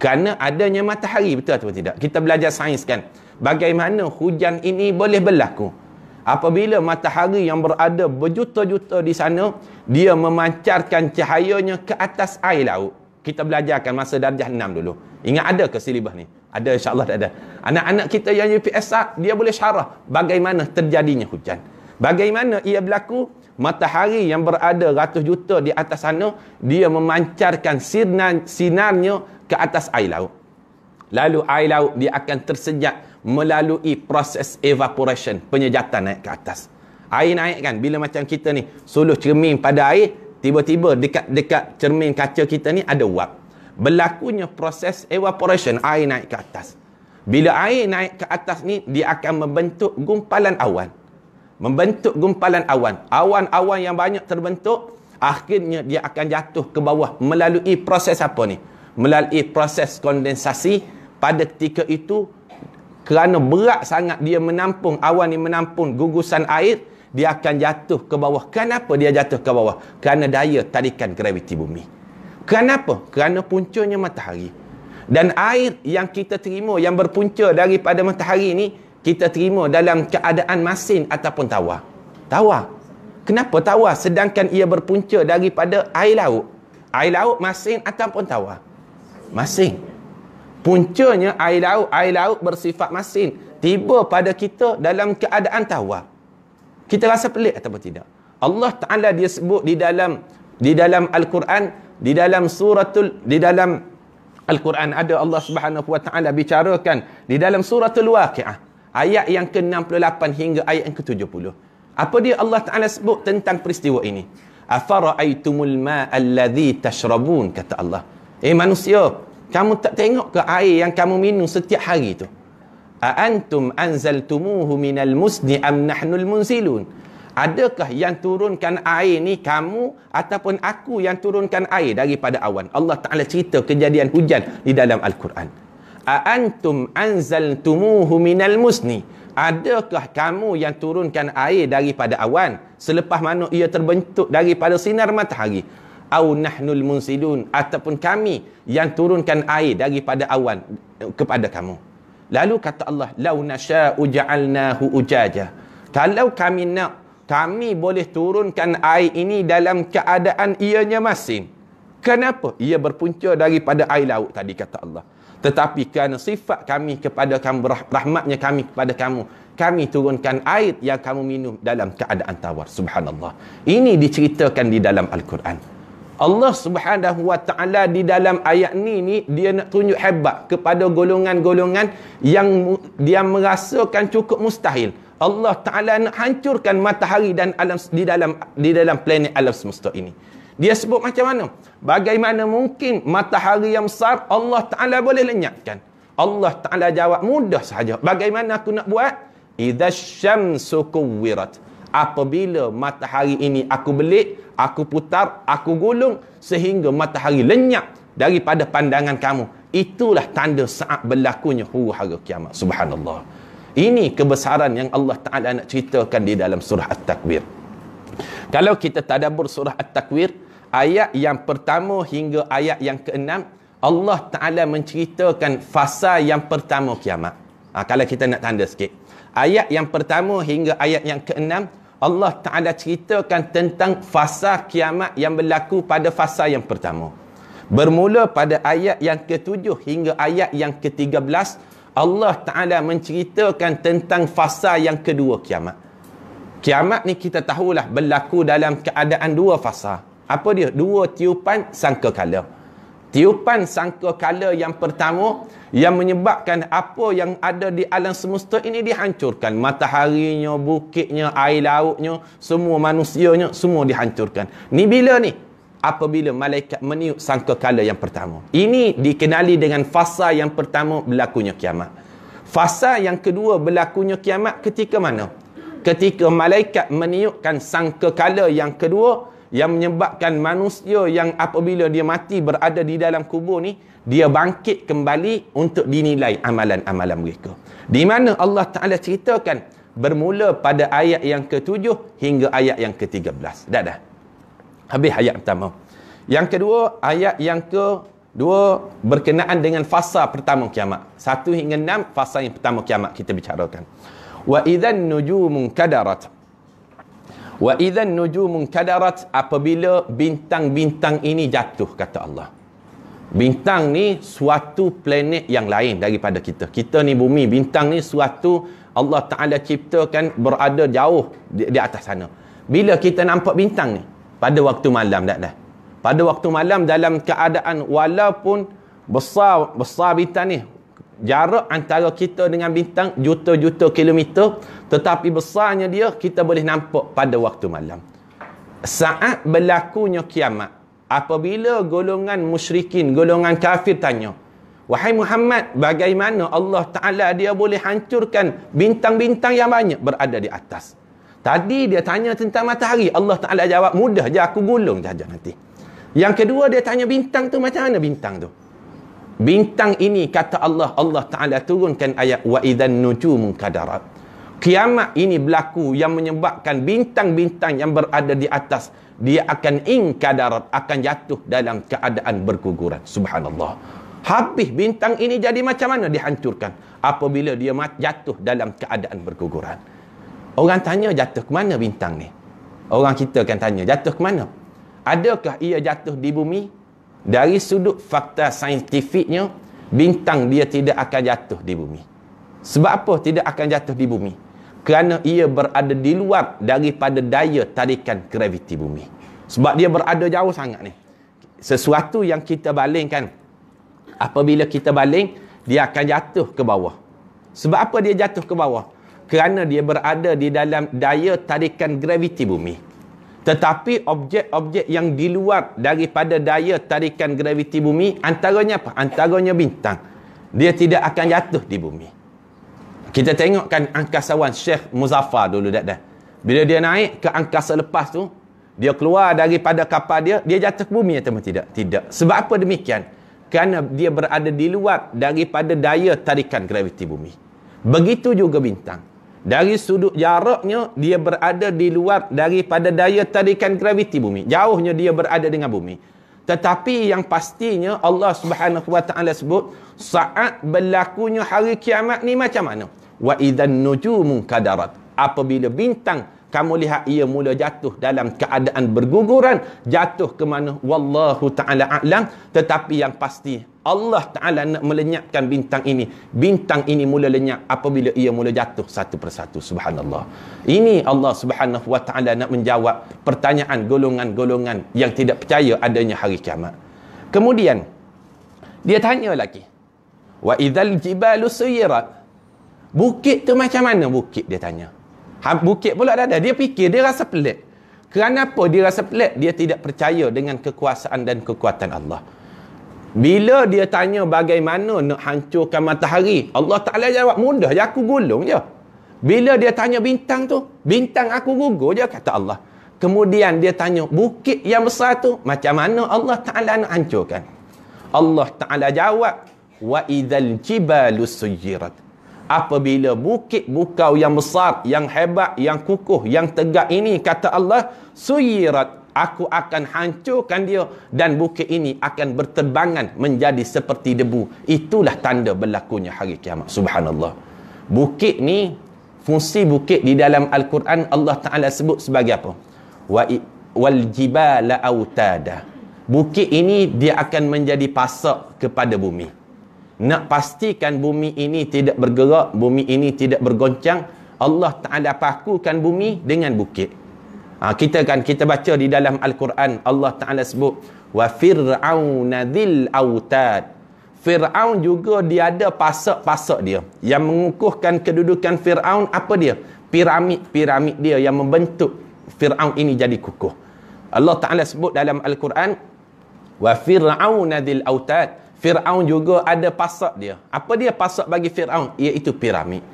Kerana adanya matahari. Betul atau tidak? Kita belajar sains kan. Bagaimana hujan ini boleh berlaku? apabila matahari yang berada berjuta-juta di sana dia memancarkan cahayanya ke atas air laut kita belajarkan masa darjah 6 dulu. Ingat ada ke silibus ni? Ada insyaAllah tak ada. Anak-anak kita yang UPSA dia boleh syarah bagaimana terjadinya hujan. Bagaimana ia berlaku? Matahari yang berada ratus juta di atas sana dia memancarkan sinar, sinarnya ke atas air laut. Lalu air laut dia akan tersejak melalui proses evaporation, penyejatan naik ke atas. Air naik kan, bila macam kita ni, suluh cermin pada air, tiba-tiba dekat-dekat cermin kaca kita ni ada uap. Berlakunya proses evaporation, air naik ke atas. Bila air naik ke atas ni, dia akan membentuk gumpalan awan. Membentuk gumpalan awan. Awan-awan yang banyak terbentuk, akhirnya dia akan jatuh ke bawah melalui proses apa ni? Melalui proses kondensasi, pada ketika itu kerana berat sangat dia menampung awan ni menampung gugusan air dia akan jatuh ke bawah. Kenapa dia jatuh ke bawah? Kerana daya tarikan graviti bumi. Kenapa? Kerana puncanya matahari. Dan air yang kita terima yang berpunca daripada matahari ni kita terima dalam keadaan masin ataupun tawar. Tawar. Kenapa tawar? Sedangkan ia berpunca daripada air laut. Air laut masin ataupun tawar. Masin. Puncanya air laut, air laut bersifat masin. Tiba pada kita dalam keadaan tawar. Kita rasa pelik atau tidak? Allah Taala dia sebut di dalam di dalam Al-Quran, di dalam suratul di dalam Al-Quran ada Allah Subhanahu Wa Taala bicarakan di dalam suratul Waqiah ayat yang ke-68 hingga ayat yang ke-70. Apa dia Allah Taala sebut tentang peristiwa ini? Afara'aitumul ma'a alladhi tashrabun kata Allah. Eh manusia, kamu tak tengok ke air yang kamu minum setiap hari tu? Antum anzaltumuhu minal musni am nahnul munzilun? Adakah yang turunkan air ni kamu ataupun aku yang turunkan air daripada awan? Allah Taala cerita kejadian hujan di dalam Al-Quran. A antum anzaltumuhu minal musni? Adakah kamu yang turunkan air daripada awan selepas mana ia terbentuk daripada sinar matahari? au nahnul munsilun ataupun kami yang turunkan air daripada awan kepada kamu lalu kata Allah lau nasya'u ja'alnahu ujaja. Kalau kami nak kami boleh turunkan air ini dalam keadaan ianya masin kenapa? Ia berpunca daripada air laut tadi kata Allah. Tetapi kerana sifat kami kepada kamu rahmatnya kami kepada kamu kami turunkan air yang kamu minum dalam keadaan tawar. Subhanallah. Ini diceritakan di dalam al-Quran Allah Subhanahu Wa Taala di dalam ayat ni ni dia nak tunjuk hebat kepada golongan-golongan yang dia merasakan cukup mustahil. Allah Taala nak hancurkan matahari dan alam di dalam di dalam planet alam semesta ini. Dia sebut macam mana? Bagaimana mungkin matahari yang besar Allah Taala boleh lenyapkan? Allah Taala jawab mudah saja. Bagaimana aku nak buat? Idza syamsu kuwirat. Apabila matahari ini aku belik, aku putar, aku gulung sehingga matahari lenyap daripada pandangan kamu. Itulah tanda saat berlakunya huru hara kiamat. Subhanallah. Ini kebesaran yang Allah Ta'ala nak ceritakan di dalam surah At-Takwir. Kalau kita tadabur surah At-Takwir, ayat yang pertama hingga ayat yang keenam, Allah Ta'ala menceritakan fasa yang pertama kiamat. Ha, kalau kita nak tanda sikit. Ayat yang pertama hingga ayat yang keenam, Allah Ta'ala ceritakan tentang fasa kiamat yang berlaku pada fasa yang pertama. Bermula pada ayat yang ketujuh hingga ayat yang ke-13, Allah Ta'ala menceritakan tentang fasa yang kedua kiamat. Kiamat ni kita tahulah berlaku dalam keadaan dua fasa. Apa dia? Dua tiupan sangka kala. Tiupan sangka kala yang pertama yang menyebabkan apa yang ada di alam semesta ini dihancurkan. Mataharinya bukitnya air lautnya semua manusianya semua dihancurkan. Ni bila ni? Apabila malaikat meniup sangka kala yang pertama. Ini dikenali dengan fasa yang pertama berlakunya kiamat. Fasa yang kedua berlakunya kiamat ketika mana? Ketika malaikat meniupkan sangka kala yang kedua yang menyebabkan manusia yang apabila dia mati berada di dalam kubur ni dia bangkit kembali untuk dinilai amalan-amalan mereka. Di mana Allah Ta'ala ceritakan bermula pada ayat yang ketujuh hingga ayat yang ke-13 dah dah. Habis ayat pertama. Yang kedua ayat yang kedua berkenaan dengan fasa pertama kiamat. Satu hingga enam fasa yang pertama kiamat kita bicarakan. Wa idzan nujumun kadarat Wa idzan nujumun kadarat apabila bintang-bintang ini jatuh kata Allah. Bintang ni suatu planet yang lain daripada kita. Kita ni bumi, bintang ni suatu Allah Taala ciptakan berada jauh di, di atas sana. Bila kita nampak bintang ni pada waktu malam tak dah. Pada waktu malam dalam keadaan walaupun besar besar bintang ni jarak antara kita dengan bintang juta-juta kilometer tetapi besarnya dia kita boleh nampak pada waktu malam. Saat berlakunya kiamat apabila golongan musyrikin golongan kafir tanya wahai Muhammad bagaimana Allah Ta'ala dia boleh hancurkan bintang-bintang yang banyak berada di atas? Tadi dia tanya tentang matahari. Allah Ta'ala jawab mudah je aku gulung saja nanti. Yang kedua dia tanya bintang tu macam mana bintang tu bintang ini kata Allah Allah Taala turunkan ayat wa idzan nujumun kadarat kiamat ini berlaku yang menyebabkan bintang-bintang yang berada di atas dia akan ing kadarat akan jatuh dalam keadaan berguguran. Subhanallah. Habis bintang ini jadi macam mana dihancurkan? Apabila dia jatuh dalam keadaan berguguran. Orang tanya jatuh ke mana bintang ni? Orang kita akan tanya jatuh ke mana? Adakah ia jatuh di bumi dari sudut fakta saintifiknya bintang dia tidak akan jatuh di bumi. Sebab apa tidak akan jatuh di bumi? Kerana ia berada di luar daripada daya tarikan graviti bumi. Sebab dia berada jauh sangat ni. Sesuatu yang kita balingkan apabila kita baling dia akan jatuh ke bawah. Sebab apa dia jatuh ke bawah? Kerana dia berada di dalam daya tarikan graviti bumi tetapi objek-objek yang di luar daripada daya tarikan graviti bumi antaranya apa? Antaranya bintang. Dia tidak akan jatuh di bumi. Kita tengokkan angkasawan Syekh Muzaffar dulu dah dah. Bila dia naik ke angkasa lepas tu, dia keluar daripada kapal dia, dia jatuh ke bumi atau tidak? Tidak. Sebab apa demikian? Kerana dia berada di luar daripada daya tarikan graviti bumi. Begitu juga bintang dari sudut jaraknya dia berada di luar daripada daya tarikan graviti bumi. Jauhnya dia berada dengan bumi. Tetapi yang pastinya Allah taala sebut saat berlakunya hari kiamat ni macam mana? Wa idzan nujumun kadarat. Apabila bintang kamu lihat ia mula jatuh dalam keadaan berguguran jatuh ke mana? Wallahu taala a'lam. Tetapi yang pasti Allah taala nak melenyapkan bintang ini. Bintang ini mula lenyap apabila ia mula jatuh satu persatu. Subhanallah. Ini Allah Subhanahu wa taala nak menjawab pertanyaan golongan-golongan yang tidak percaya adanya hari kiamat. Kemudian dia tanya lagi. Wa idzal jibalu suyirat bukit tu macam mana bukit? Dia tanya bukit pula dah ada. Dia fikir, dia rasa pelik. Kenapa dia rasa pelik? Dia tidak percaya dengan kekuasaan dan kekuatan Allah. Bila dia tanya bagaimana nak hancurkan matahari, Allah Ta'ala jawab, mudah je aku gulung je. Bila dia tanya bintang tu, bintang aku gugur je, kata Allah. Kemudian dia tanya, bukit yang besar tu, macam mana Allah Ta'ala nak hancurkan? Allah Ta'ala jawab, wa idzal jibalu sujirat apabila bukit bukau yang besar, yang hebat, yang kukuh, yang tegak ini kata Allah, suyirat aku akan hancurkan dia dan bukit ini akan berterbangan menjadi seperti debu. Itulah tanda berlakunya hari kiamat. Subhanallah. Bukit ni fungsi bukit di dalam Al-Quran Allah Taala sebut sebagai apa? Wa wal jibala autada. Bukit ini dia akan menjadi pasak kepada bumi nak pastikan bumi ini tidak bergerak, bumi ini tidak bergoncang, Allah Ta'ala pakukan bumi dengan bukit. Ha, kita kan kita baca di dalam Al-Quran Allah Taala sebut fir'auna dzil autad. Fir'aun juga dia ada pasak-pasak dia yang mengukuhkan kedudukan Fir'aun apa dia? Piramid-piramid dia yang membentuk Fir'aun ini jadi kukuh. Allah Taala sebut dalam Al-Quran fir'auna dzil autad. Fir'aun juga ada pasak dia. Apa dia pasak bagi Fir'aun? Iaitu piramid.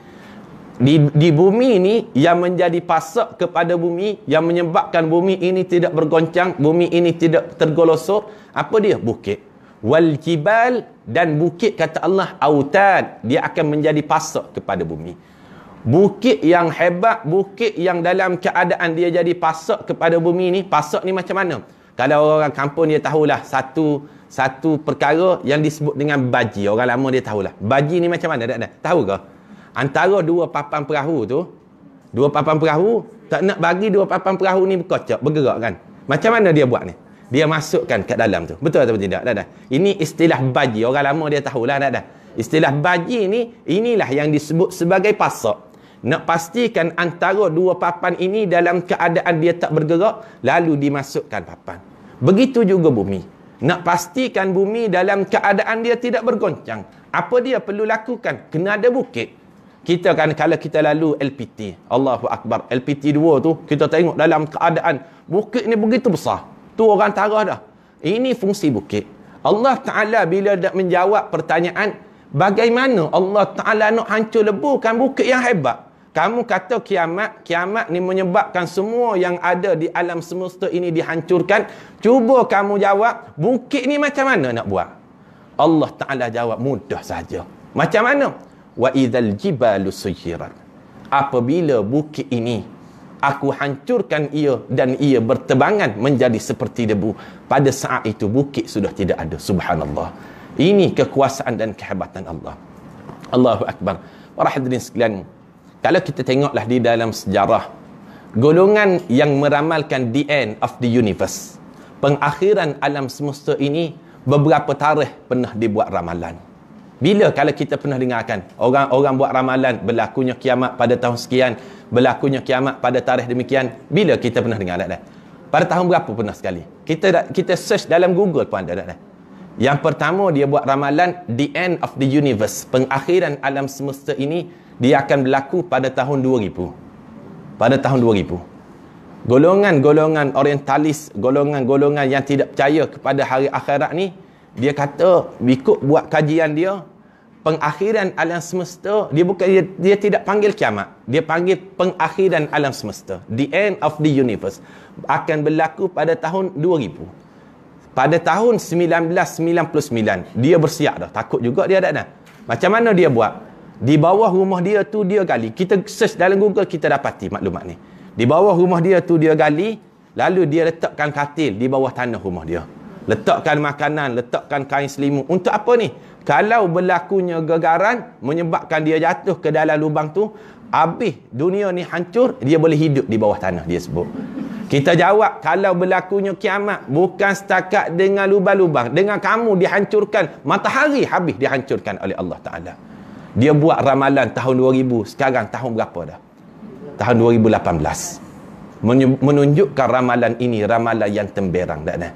Di, di bumi ini yang menjadi pasak kepada bumi, yang menyebabkan bumi ini tidak bergoncang, bumi ini tidak tergolosor, apa dia? Bukit. Wal jibal dan bukit kata Allah autad, dia akan menjadi pasak kepada bumi. Bukit yang hebat, bukit yang dalam keadaan dia jadi pasak kepada bumi ni, pasak ni macam mana? Kalau orang kampung dia tahulah satu satu perkara yang disebut dengan baji. Orang lama dia tahulah. Baji ni macam mana? Tak, tak. Tahu ke? Antara dua papan perahu tu, dua papan perahu, tak nak bagi dua papan perahu ni berkocok, bergerak kan? Macam mana dia buat ni? Dia masukkan kat dalam tu. Betul atau tidak? Tak, tak. Ini istilah baji. Orang lama dia tahulah. Tak, tak. Istilah baji ni, inilah yang disebut sebagai pasak. Nak pastikan antara dua papan ini dalam keadaan dia tak bergerak, lalu dimasukkan papan. Begitu juga bumi. Nak pastikan bumi dalam keadaan dia tidak bergoncang. Apa dia perlu lakukan? Kena ada bukit. Kita kan kalau kita lalu LPT. Allahu Akbar. LPT 2 tu kita tengok dalam keadaan bukit ni begitu besar. Tu orang tarah dah. Ini fungsi bukit. Allah Ta'ala bila nak menjawab pertanyaan bagaimana Allah Ta'ala nak hancur leburkan bukit yang hebat. Kamu kata kiamat, kiamat ni menyebabkan semua yang ada di alam semesta ini dihancurkan. Cuba kamu jawab, bukit ni macam mana nak buat? Allah Ta'ala jawab, mudah saja. Macam mana? Wa idhal jibalu sujirat. Apabila bukit ini, aku hancurkan ia dan ia bertebangan menjadi seperti debu. Pada saat itu, bukit sudah tidak ada. Subhanallah. Ini kekuasaan dan kehebatan Allah. Allahu Akbar. Para hadirin sekalian, kalau kita tengoklah di dalam sejarah golongan yang meramalkan the end of the universe pengakhiran alam semesta ini beberapa tarikh pernah dibuat ramalan. Bila kalau kita pernah dengarkan orang-orang buat ramalan berlakunya kiamat pada tahun sekian berlakunya kiamat pada tarikh demikian bila kita pernah dengar tak pada tahun berapa pernah sekali? Kita kita search dalam google pun ada tak yang pertama dia buat ramalan the end of the universe. Pengakhiran alam semesta ini dia akan berlaku pada tahun 2000 pada tahun 2000 golongan-golongan orientalis golongan-golongan yang tidak percaya kepada hari akhirat ni dia kata ikut buat kajian dia pengakhiran alam semesta dia bukan dia, dia tidak panggil kiamat. Dia panggil pengakhiran alam semesta. The end of the universe akan berlaku pada tahun 2000 pada tahun 1999 dia bersiap dah takut juga dia ada dah macam mana dia buat di bawah rumah dia tu dia gali. Kita search dalam Google kita dapati maklumat ni. Di bawah rumah dia tu dia gali, lalu dia letakkan katil di bawah tanah rumah dia. Letakkan makanan, letakkan kain selimut. Untuk apa ni? Kalau berlakunya gegaran menyebabkan dia jatuh ke dalam lubang tu, habis dunia ni hancur, dia boleh hidup di bawah tanah dia sebut. Kita jawab kalau berlakunya kiamat bukan setakat dengan lubang-lubang, dengan kamu dihancurkan, matahari habis dihancurkan oleh Allah Taala. Dia buat ramalan tahun 2000. Sekarang tahun berapa dah? Tahun 2018. Menunjukkan ramalan ini ramalan yang temberang. Tak ada?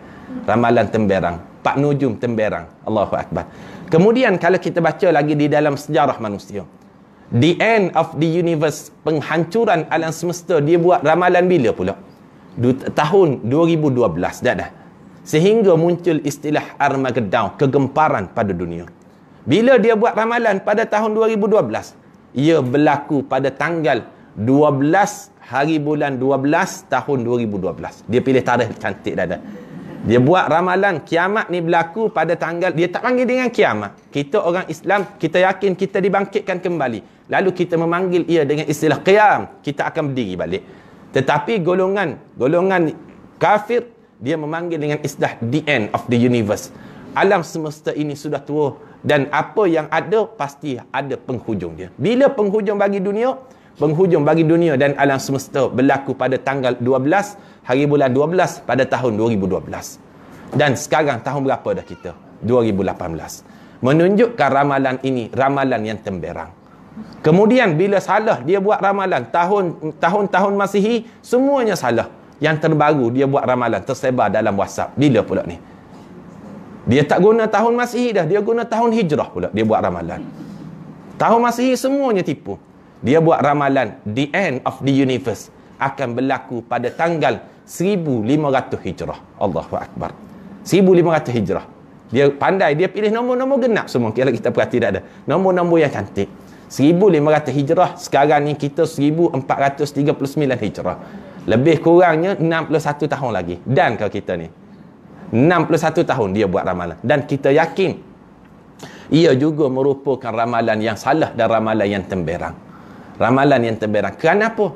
Ramalan temberang. Pak Nujum temberang. Allahu Akbar. Kemudian kalau kita baca lagi di dalam sejarah manusia. The end of the universe. Penghancuran alam semesta. Dia buat ramalan bila pula? Du tahun 2012. Tak ada? Sehingga muncul istilah Armageddon. Kegemparan pada dunia. Bila dia buat ramalan pada tahun 2012, ia berlaku pada tanggal 12 hari bulan 12 tahun 2012. Dia pilih tarikh cantik dah Dia buat ramalan kiamat ni berlaku pada tanggal dia tak panggil dengan kiamat. Kita orang Islam, kita yakin kita dibangkitkan kembali. Lalu kita memanggil ia dengan istilah qiyam. Kita akan berdiri balik. Tetapi golongan golongan kafir dia memanggil dengan istilah the end of the universe. Alam semesta ini sudah tua dan apa yang ada pasti ada penghujung dia. Bila penghujung bagi dunia? Penghujung bagi dunia dan alam semesta berlaku pada tanggal 12 hari bulan 12 pada tahun 2012. Dan sekarang tahun berapa dah kita? 2018. Menunjukkan ramalan ini ramalan yang temberang. Kemudian bila salah dia buat ramalan tahun tahun-tahun Masihi semuanya salah. yang terbaru dia buat ramalan tersebar dalam WhatsApp. Bila pula ni? Dia tak guna tahun Masihi dah, dia guna tahun Hijrah pula dia buat ramalan. Tahun Masihi semuanya tipu. Dia buat ramalan the end of the universe akan berlaku pada tanggal 1500 Hijrah. Allahu Akbar. 1500 Hijrah. Dia pandai, dia pilih nombor-nombor genap semua. Kalau kita perhati tak ada. Nombor-nombor yang cantik. 1500 Hijrah, sekarang ni kita 1439 Hijrah. Lebih kurangnya 61 tahun lagi. Dan kalau kita ni. 61 tahun dia buat ramalan. Dan kita yakin ia juga merupakan ramalan yang salah dan ramalan yang temberang. Ramalan yang temberang. Kenapa?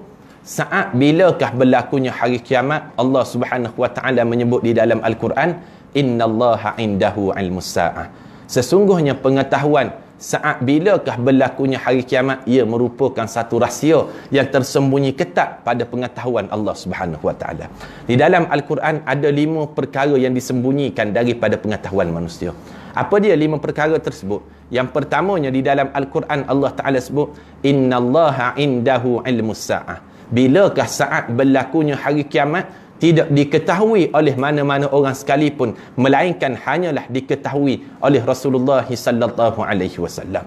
Saat bilakah berlakunya hari kiamat, Allah Subhanahu wa taala menyebut di dalam Al-Quran, "Innallaha 'indahu 'ilmus sa'ah." Sesungguhnya pengetahuan saat bilakah berlakunya hari kiamat ia merupakan satu rahsia yang tersembunyi ketat pada pengetahuan Allah Subhanahu wa taala. Di dalam al-Quran ada lima perkara yang disembunyikan daripada pengetahuan manusia. Apa dia lima perkara tersebut? Yang pertamanya di dalam al-Quran Allah Taala sebut innallaha indahu ilmus saah. Bilakah saat berlakunya hari kiamat tidak diketahui oleh mana-mana orang sekalipun melainkan hanyalah diketahui oleh Rasulullah sallallahu alaihi wasallam.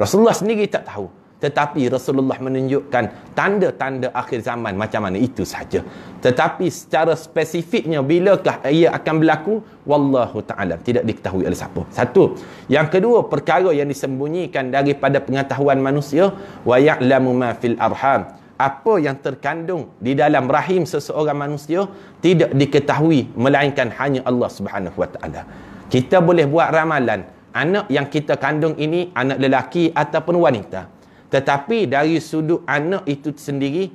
Rasulullah sendiri tak tahu tetapi Rasulullah menunjukkan tanda-tanda akhir zaman macam mana itu saja. Tetapi secara spesifiknya bilakah ia akan berlaku wallahu taala tidak diketahui oleh siapa. Satu. Yang kedua perkara yang disembunyikan daripada pengetahuan manusia wa ya'lamu ma fil arham apa yang terkandung di dalam rahim seseorang manusia tidak diketahui melainkan hanya Allah Subhanahu Wa Taala. Kita boleh buat ramalan anak yang kita kandung ini anak lelaki ataupun wanita. Tetapi dari sudut anak itu sendiri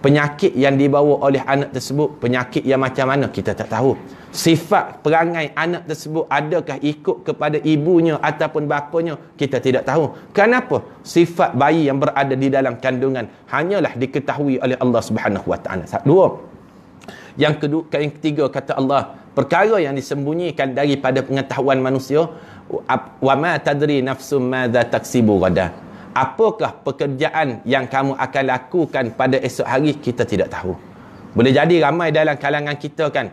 penyakit yang dibawa oleh anak tersebut penyakit yang macam mana kita tak tahu sifat perangai anak tersebut adakah ikut kepada ibunya ataupun bapanya? Kita tidak tahu. Kenapa? Sifat bayi yang berada di dalam kandungan hanyalah diketahui oleh Allah Subhanahu wa taala. Dua. Yang kedua yang ketiga kata Allah perkara yang disembunyikan daripada pengetahuan manusia wa ma tadri nafsum madza taksibu ghadan apakah pekerjaan yang kamu akan lakukan pada esok hari? Kita tidak tahu. Boleh jadi ramai dalam kalangan kita kan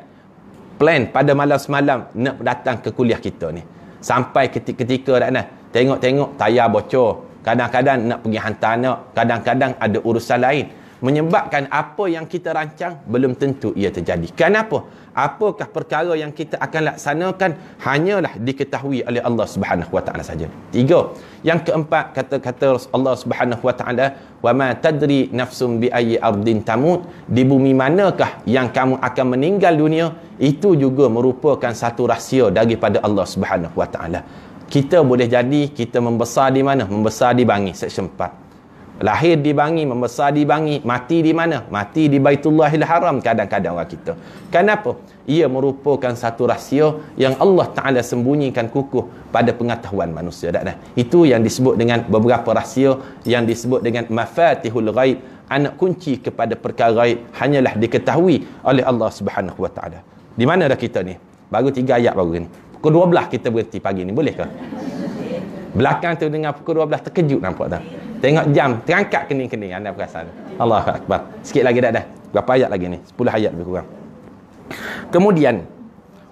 plan pada malam semalam nak datang ke kuliah kita ni. Sampai ketika-ketika dah nah tengok-tengok tayar bocor. Kadang-kadang nak pergi hantar anak. Kadang-kadang ada urusan lain menyebabkan apa yang kita rancang belum tentu ia terjadi kenapa apakah perkara yang kita akan laksanakan hanyalah diketahui oleh Allah Subhanahu wa taala saja. Tiga. Yang keempat kata-kata Allah Subhanahu wa taala wa ma tadri nafsum bi ayyi ardin tamut di bumi manakah yang kamu akan meninggal dunia itu juga merupakan satu rahsia daripada Allah Subhanahu wa taala. Kita boleh jadi kita membesar di mana? Membesar di Bangi section 4 lahir di Bangi, membesar di Bangi, mati di mana? Mati di Baitullahil Haram kadang-kadang orang kita. Kenapa? Ia merupakan satu rahsia yang Allah Ta'ala sembunyikan kukuh pada pengetahuan manusia. Tak, tak? Itu yang disebut dengan beberapa rahsia yang disebut dengan mafatihul ghaib. Anak kunci kepada perkara ghaib hanyalah diketahui oleh Allah Subhanahu Wa Ta'ala. Di mana dah kita ni? Baru tiga ayat baru ni. Pukul 12 kita berhenti pagi ni. Boleh ke? Belakang tu dengan pukul 12 terkejut nampak tak? Tengok jam, terangkat kening-kening anda perasan. Allahu akbar. Sikit lagi dah dah. Berapa ayat lagi ni? 10 ayat lebih kurang. Kemudian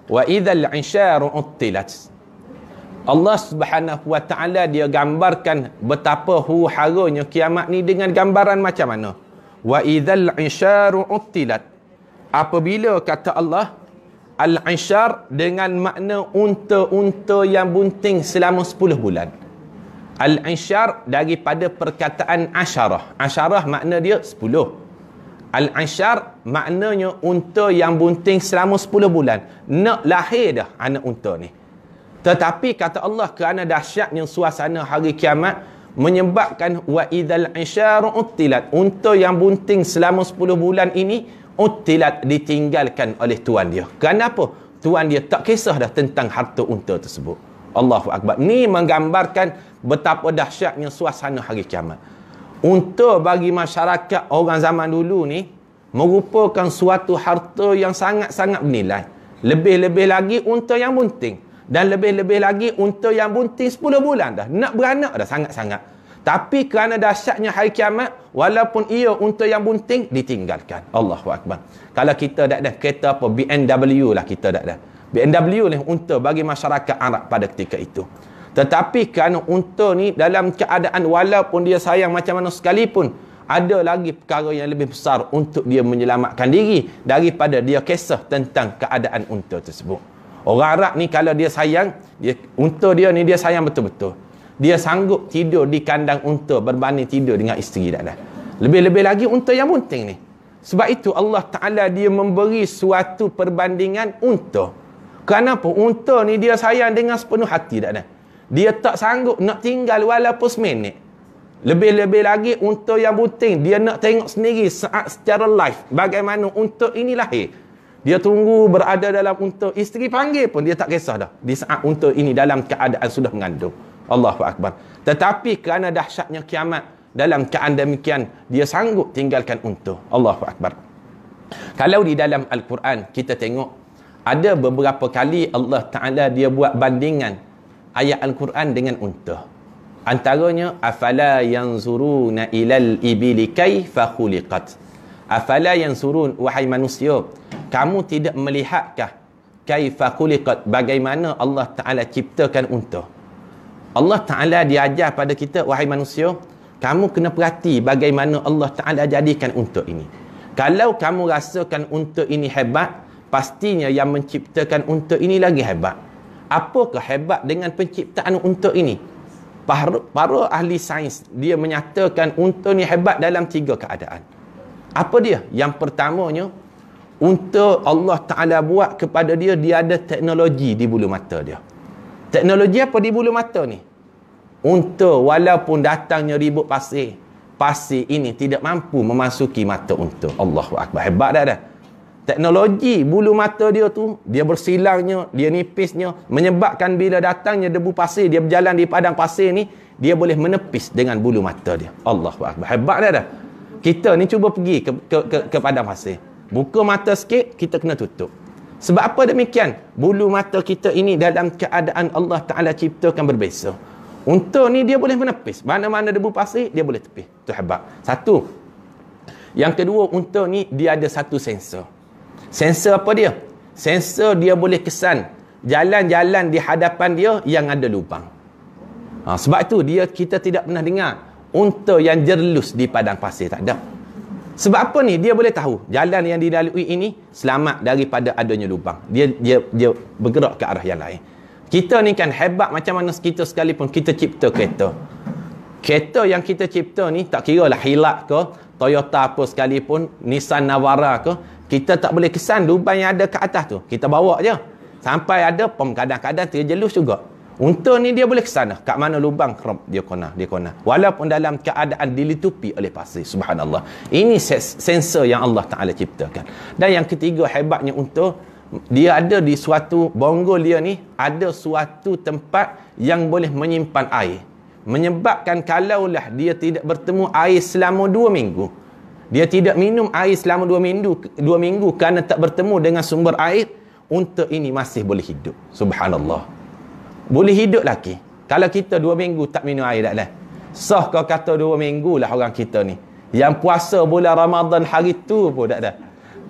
wa idzal 'isharu uttilat. Allah Subhanahu wa taala dia gambarkan betapa haranya kiamat ni dengan gambaran macam mana. Wa idzal 'isharu uttilat. Apabila kata Allah al-'ishar dengan makna unta-unta yang bunting selama 10 bulan. Al-Ishar daripada perkataan Asyarah. Asyarah makna dia 10. Al-Ishar maknanya unta yang bunting selama 10 bulan. Nak lahir dah anak unta ni. Tetapi kata Allah kerana dahsyatnya suasana hari kiamat menyebabkan wa idzal isyaru uttilat unta yang bunting selama 10 bulan ini uttilat ditinggalkan oleh tuan dia. Kenapa? Tuan dia tak kisah dah tentang harta unta tersebut. Allahu akbar. Ni menggambarkan betapa dahsyatnya suasana hari kiamat. Untuk bagi masyarakat orang zaman dulu ni merupakan suatu harta yang sangat-sangat bernilai. Lebih-lebih lagi unta yang bunting dan lebih-lebih lagi unta yang bunting 10 bulan dah. Nak beranak dah sangat-sangat. Tapi kerana dahsyatnya hari kiamat, walaupun ia unta yang bunting, ditinggalkan. Allahu Akbar. Kalau kita tak ada kereta apa, BMW lah kita tak ada. BMW ni unta bagi masyarakat Arab pada ketika itu. Tetapi kerana unta ni dalam keadaan walaupun dia sayang macam mana sekalipun, ada lagi perkara yang lebih besar untuk dia menyelamatkan diri daripada dia kisah tentang keadaan unta tersebut. Orang Arab ni kalau dia sayang, dia, unta dia ni dia sayang betul-betul. Dia sanggup tidur di kandang unta berbanding tidur dengan isteri dah. Lebih-lebih lagi unta yang bunting ni. Sebab itu Allah Ta'ala dia memberi suatu perbandingan unta. Kenapa? Unta ni dia sayang dengan sepenuh hati dah. Dia tak sanggup nak tinggal walaupun seminit. Lebih-lebih lagi untuk yang bunting dia nak tengok sendiri saat secara live bagaimana untuk ini lahir. Dia tunggu berada dalam untuk isteri panggil pun dia tak kisah dah. Di saat untuk ini dalam keadaan sudah mengandung. Allahu Akbar. Tetapi kerana dahsyatnya kiamat dalam keadaan demikian dia sanggup tinggalkan untuk. Allahu Akbar. Kalau di dalam Al-Quran kita tengok ada beberapa kali Allah Ta'ala dia buat bandingan ayat Al-Quran dengan unta. Antaranya afala yanzuruna ilal ibili kaifa khuliqat? Afala yanzurun wahai manusia kamu tidak melihatkah kaifa khuliqat bagaimana Allah taala ciptakan unta? Allah taala diajar pada kita wahai manusia kamu kena perhati bagaimana Allah taala jadikan unta ini. Kalau kamu rasakan unta ini hebat pastinya yang menciptakan unta ini lagi hebat apakah hebat dengan penciptaan unta ini? Para, para ahli sains dia menyatakan unta ni hebat dalam tiga keadaan. Apa dia? Yang pertamanya unta Allah Ta'ala buat kepada dia dia ada teknologi di bulu mata dia. Teknologi apa di bulu mata ni? Unta walaupun datangnya ribut pasir pasir ini tidak mampu memasuki mata unta Allahu Akbar. Hebat dah dah teknologi bulu mata dia tu dia bersilangnya dia nipisnya menyebabkan bila datangnya debu pasir dia berjalan di padang pasir ni dia boleh menepis dengan bulu mata dia. Allah Akbar. Hebat dia dah. Kita ni cuba pergi ke, ke, ke, ke padang pasir. Buka mata sikit kita kena tutup. Sebab apa demikian? Bulu mata kita ini dalam keadaan Allah Ta'ala ciptakan berbeza. Untuk ni dia boleh menepis. Mana-mana debu pasir dia boleh tepis. Tu hebat. Satu. Yang kedua untuk ni dia ada satu sensor Sensor apa dia? Sensor dia boleh kesan jalan-jalan di hadapan dia yang ada lubang. Ha, sebab itu dia kita tidak pernah dengar unta yang jerlus di padang pasir tak ada. Sebab apa ni? Dia boleh tahu jalan yang dilalui ini selamat daripada adanya lubang. Dia dia dia bergerak ke arah yang lain. Kita ni kan hebat macam mana kita sekalipun kita cipta kereta. Kereta yang kita cipta ni tak kira lah Hilux ke, Toyota apa sekalipun, Nissan Navara ke, kita tak boleh kesan lubang yang ada ke atas tu. Kita bawa je. Sampai ada pom kadang-kadang terjelus juga. Unta ni dia boleh kesan kat mana lubang krop dia kena, dia kena. Walaupun dalam keadaan dilitupi oleh pasir. Subhanallah. Ini sensor yang Allah Taala ciptakan. Dan yang ketiga hebatnya unta dia ada di suatu bonggol dia ni ada suatu tempat yang boleh menyimpan air. Menyebabkan kalaulah dia tidak bertemu air selama dua minggu, dia tidak minum air selama dua minggu, dua minggu kerana tak bertemu dengan sumber air. Unta ini masih boleh hidup. Subhanallah. Boleh hidup lagi. Kalau kita dua minggu tak minum air tak lah. Sah kau kata dua minggu lah orang kita ni. Yang puasa bulan Ramadan hari tu pun tak ada.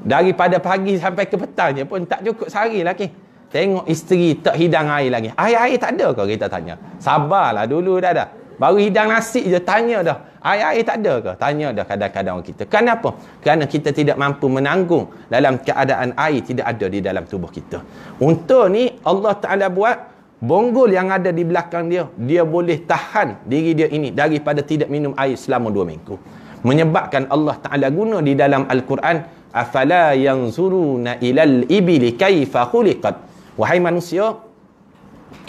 Daripada pagi sampai ke petang pun tak cukup sehari lagi. Tengok isteri tak hidang air lagi. Air-air tak ada kau kita tanya. Sabarlah dulu dah dah. Baru hidang nasi je tanya dah. Air-air tak ada ke? Tanya dah kadang-kadang orang kita. Kenapa? Kerana kita tidak mampu menanggung dalam keadaan air tidak ada di dalam tubuh kita. Untuk ni Allah Ta'ala buat bonggol yang ada di belakang dia. Dia boleh tahan diri dia ini daripada tidak minum air selama dua minggu. Menyebabkan Allah Ta'ala guna di dalam Al-Quran. Afala yang zuruna ilal ibili kaifa khuliqat. Wahai manusia,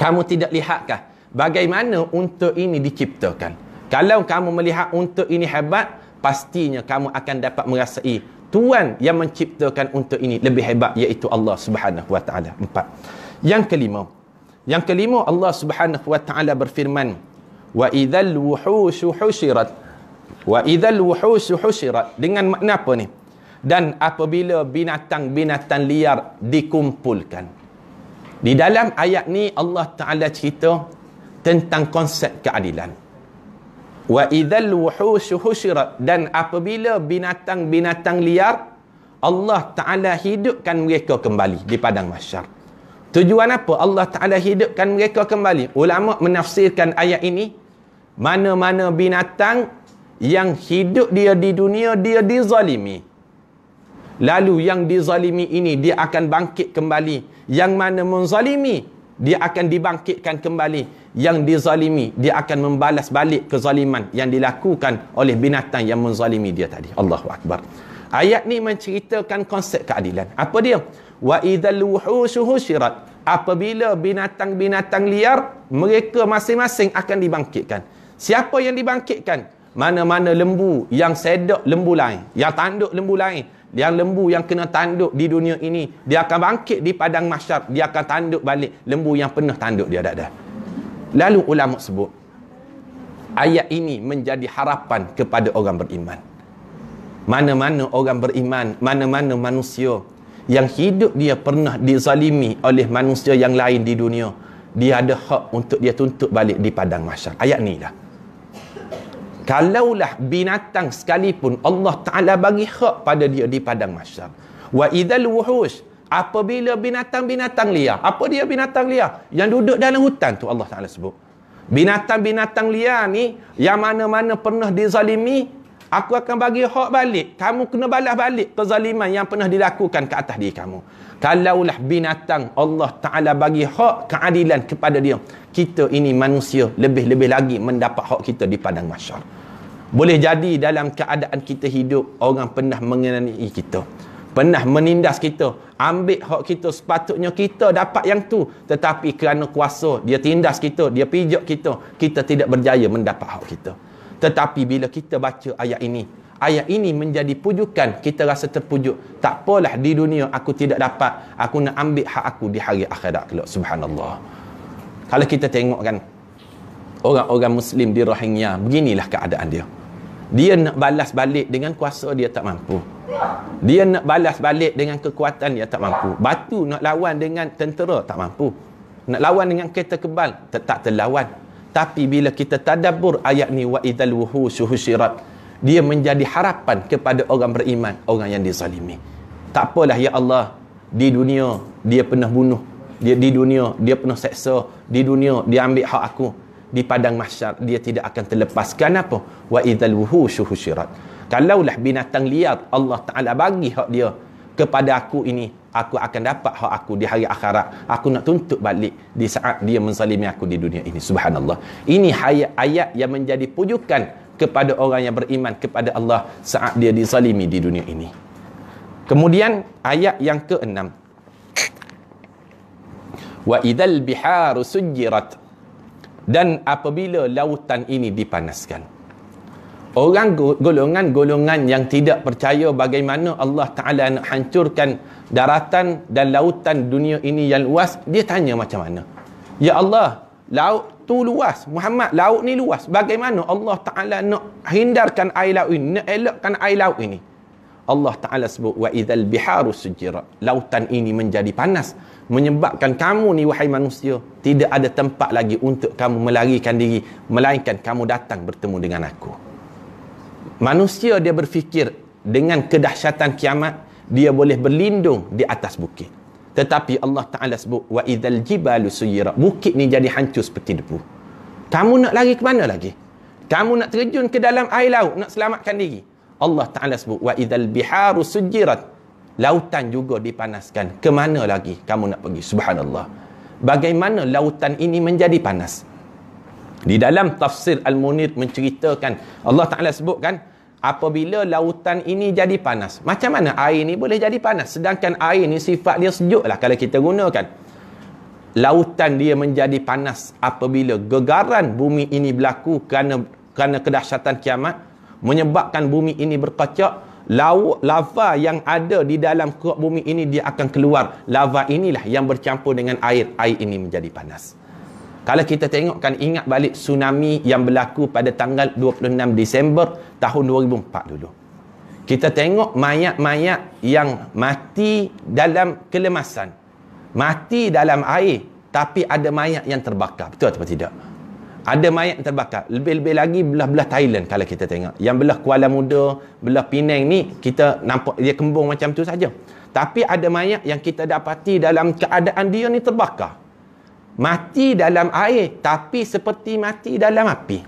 kamu tidak lihatkah bagaimana untuk ini diciptakan. Kalau kamu melihat untuk ini hebat, pastinya kamu akan dapat merasai Tuhan yang menciptakan untuk ini lebih hebat iaitu Allah Subhanahu wa taala. Empat. Yang kelima. Yang kelima Allah Subhanahu wa taala berfirman, "Wa idzal wuhushu husyirat." Wa idzal wuhushu husyirat dengan makna apa ni? Dan apabila binatang-binatang liar dikumpulkan. Di dalam ayat ni Allah Taala cerita tentang konsep keadilan. wa idzal wuhushu husyirat. Dan apabila binatang-binatang liar Allah Taala hidupkan mereka kembali di padang mahsyar. Tujuan apa Allah Taala hidupkan mereka kembali? Ulama menafsirkan ayat ini mana-mana binatang yang hidup dia di dunia dia dizalimi. Lalu yang dizalimi ini dia akan bangkit kembali. Yang mana menzalimi dia akan dibangkitkan kembali yang dizalimi dia akan membalas balik kezaliman yang dilakukan oleh binatang yang menzalimi dia tadi. Allahu akbar. Ayat ni menceritakan konsep keadilan. Apa dia? Wa idzal wuhushu husyirat. Apabila binatang-binatang liar mereka masing-masing akan dibangkitkan. Siapa yang dibangkitkan? Mana-mana lembu yang sedok lembu lain yang tanduk lembu lain. Yang lembu yang kena tanduk di dunia ini dia akan bangkit di padang mahsyar. Dia akan tanduk balik lembu yang pernah tanduk dia dah dah Lalu ulama sebut ayat ini menjadi harapan kepada orang beriman. Mana-mana orang beriman, mana-mana manusia yang hidup dia pernah dizalimi oleh manusia yang lain di dunia, dia ada hak untuk dia tuntut balik di padang mahsyar. Ayat ni lah. Kalaulah binatang sekalipun Allah Taala bagi hak pada dia di padang mahsyar. Wa idzal wuhush apabila binatang-binatang liar apa dia binatang liar? Yang duduk dalam hutan tu Allah Taala sebut. Binatang-binatang liar ni yang mana-mana pernah dizalimi aku akan bagi hak balik. Kamu kena balas balik kezaliman yang pernah dilakukan ke atas diri kamu. Kalaulah binatang Allah Taala bagi hak keadilan kepada dia kita ini manusia lebih-lebih lagi mendapat hak kita di padang mahsyar. Boleh jadi dalam keadaan kita hidup orang pernah mengenai kita pernah menindas kita ambil hak kita sepatutnya kita dapat yang tu. Tetapi kerana kuasa dia tindas kita dia pijak kita kita tidak berjaya mendapat hak kita. Tetapi bila kita baca ayat ini ayat ini menjadi pujukan kita rasa terpujuk. Tak apalah di dunia aku tidak dapat aku nak ambil hak aku di hari akhirat kelak. Subhanallah. Kalau kita tengok kan orang-orang muslim di Rohingya beginilah keadaan dia. Dia nak balas balik dengan kuasa dia tak mampu dia nak balas balik dengan kekuatan dia tak mampu. Batu nak lawan dengan tentera tak mampu. Nak lawan dengan kereta kebal tak terlawan. Tapi bila kita tadabbur ayat ni wa idzal wuhushu husyirat dia menjadi harapan kepada orang beriman, orang yang dizalimi. Tak apalah ya Allah, di dunia dia pernah bunuh, dia di dunia dia pernah seksa, di dunia dia ambil hak aku. Di padang mahsyar dia tidak akan terlepas. Kenapa? Wa idzal wuhushu husyirat kalaulah binatang liar Allah Ta'ala bagi hak dia kepada aku ini aku akan dapat hak aku di hari akhirat. Aku nak tuntut balik di saat dia menzalimi aku di dunia ini. Subhanallah. Ini ayat yang menjadi pujukan kepada orang yang beriman kepada Allah saat dia dizalimi di dunia ini. Kemudian ayat yang keenam. Wa idzal biharu sujirat. Dan apabila lautan ini dipanaskan orang golongan-golongan yang tidak percaya bagaimana Allah Ta'ala nak hancurkan daratan dan lautan dunia ini yang luas dia tanya macam mana? Ya Allah laut tu luas. Muhammad laut ni luas. Bagaimana Allah Ta'ala nak hindarkan air laut ini nak elakkan air laut ini? Allah Ta'ala sebut idzal biharu sujira. Lautan ini menjadi panas menyebabkan kamu ni wahai manusia tidak ada tempat lagi untuk kamu melarikan diri melainkan kamu datang bertemu dengan aku manusia dia berfikir dengan kedahsyatan kiamat dia boleh berlindung di atas bukit. Tetapi Allah Taala sebut wa idzal jibalu suyira. Bukit ni jadi hancur seperti debu. Kamu nak lari ke mana lagi? Kamu nak terjun ke dalam air laut nak selamatkan diri? Allah Taala sebut wa idzal biharu sujirat. Lautan juga dipanaskan. Ke mana lagi kamu nak pergi? Subhanallah. Bagaimana lautan ini menjadi panas di dalam tafsir al-munir menceritakan Allah Taala sebutkan apabila lautan ini jadi panas macam mana air ini boleh jadi panas? Sedangkan air ini sifat dia sejuk lah kalau kita gunakan. Lautan dia menjadi panas apabila gegaran bumi ini berlaku kerana kerana kedahsyatan kiamat menyebabkan bumi ini berkocak Lau, lava yang ada di dalam kuat bumi ini dia akan keluar. Lava inilah yang bercampur dengan air. Air ini menjadi panas kalau kita tengokkan ingat balik tsunami yang berlaku pada tanggal 26 Disember tahun 2004 dulu. Kita tengok mayat-mayat yang mati dalam kelemasan. Mati dalam air tapi ada mayat yang terbakar. Betul atau tidak? ada mayat yang terbakar lebih-lebih lagi belah-belah Thailand kalau kita tengok yang belah Kuala Muda belah Penang ni kita nampak dia kembung macam tu saja tapi ada mayat yang kita dapati dalam keadaan dia ni terbakar mati dalam air tapi seperti mati dalam api.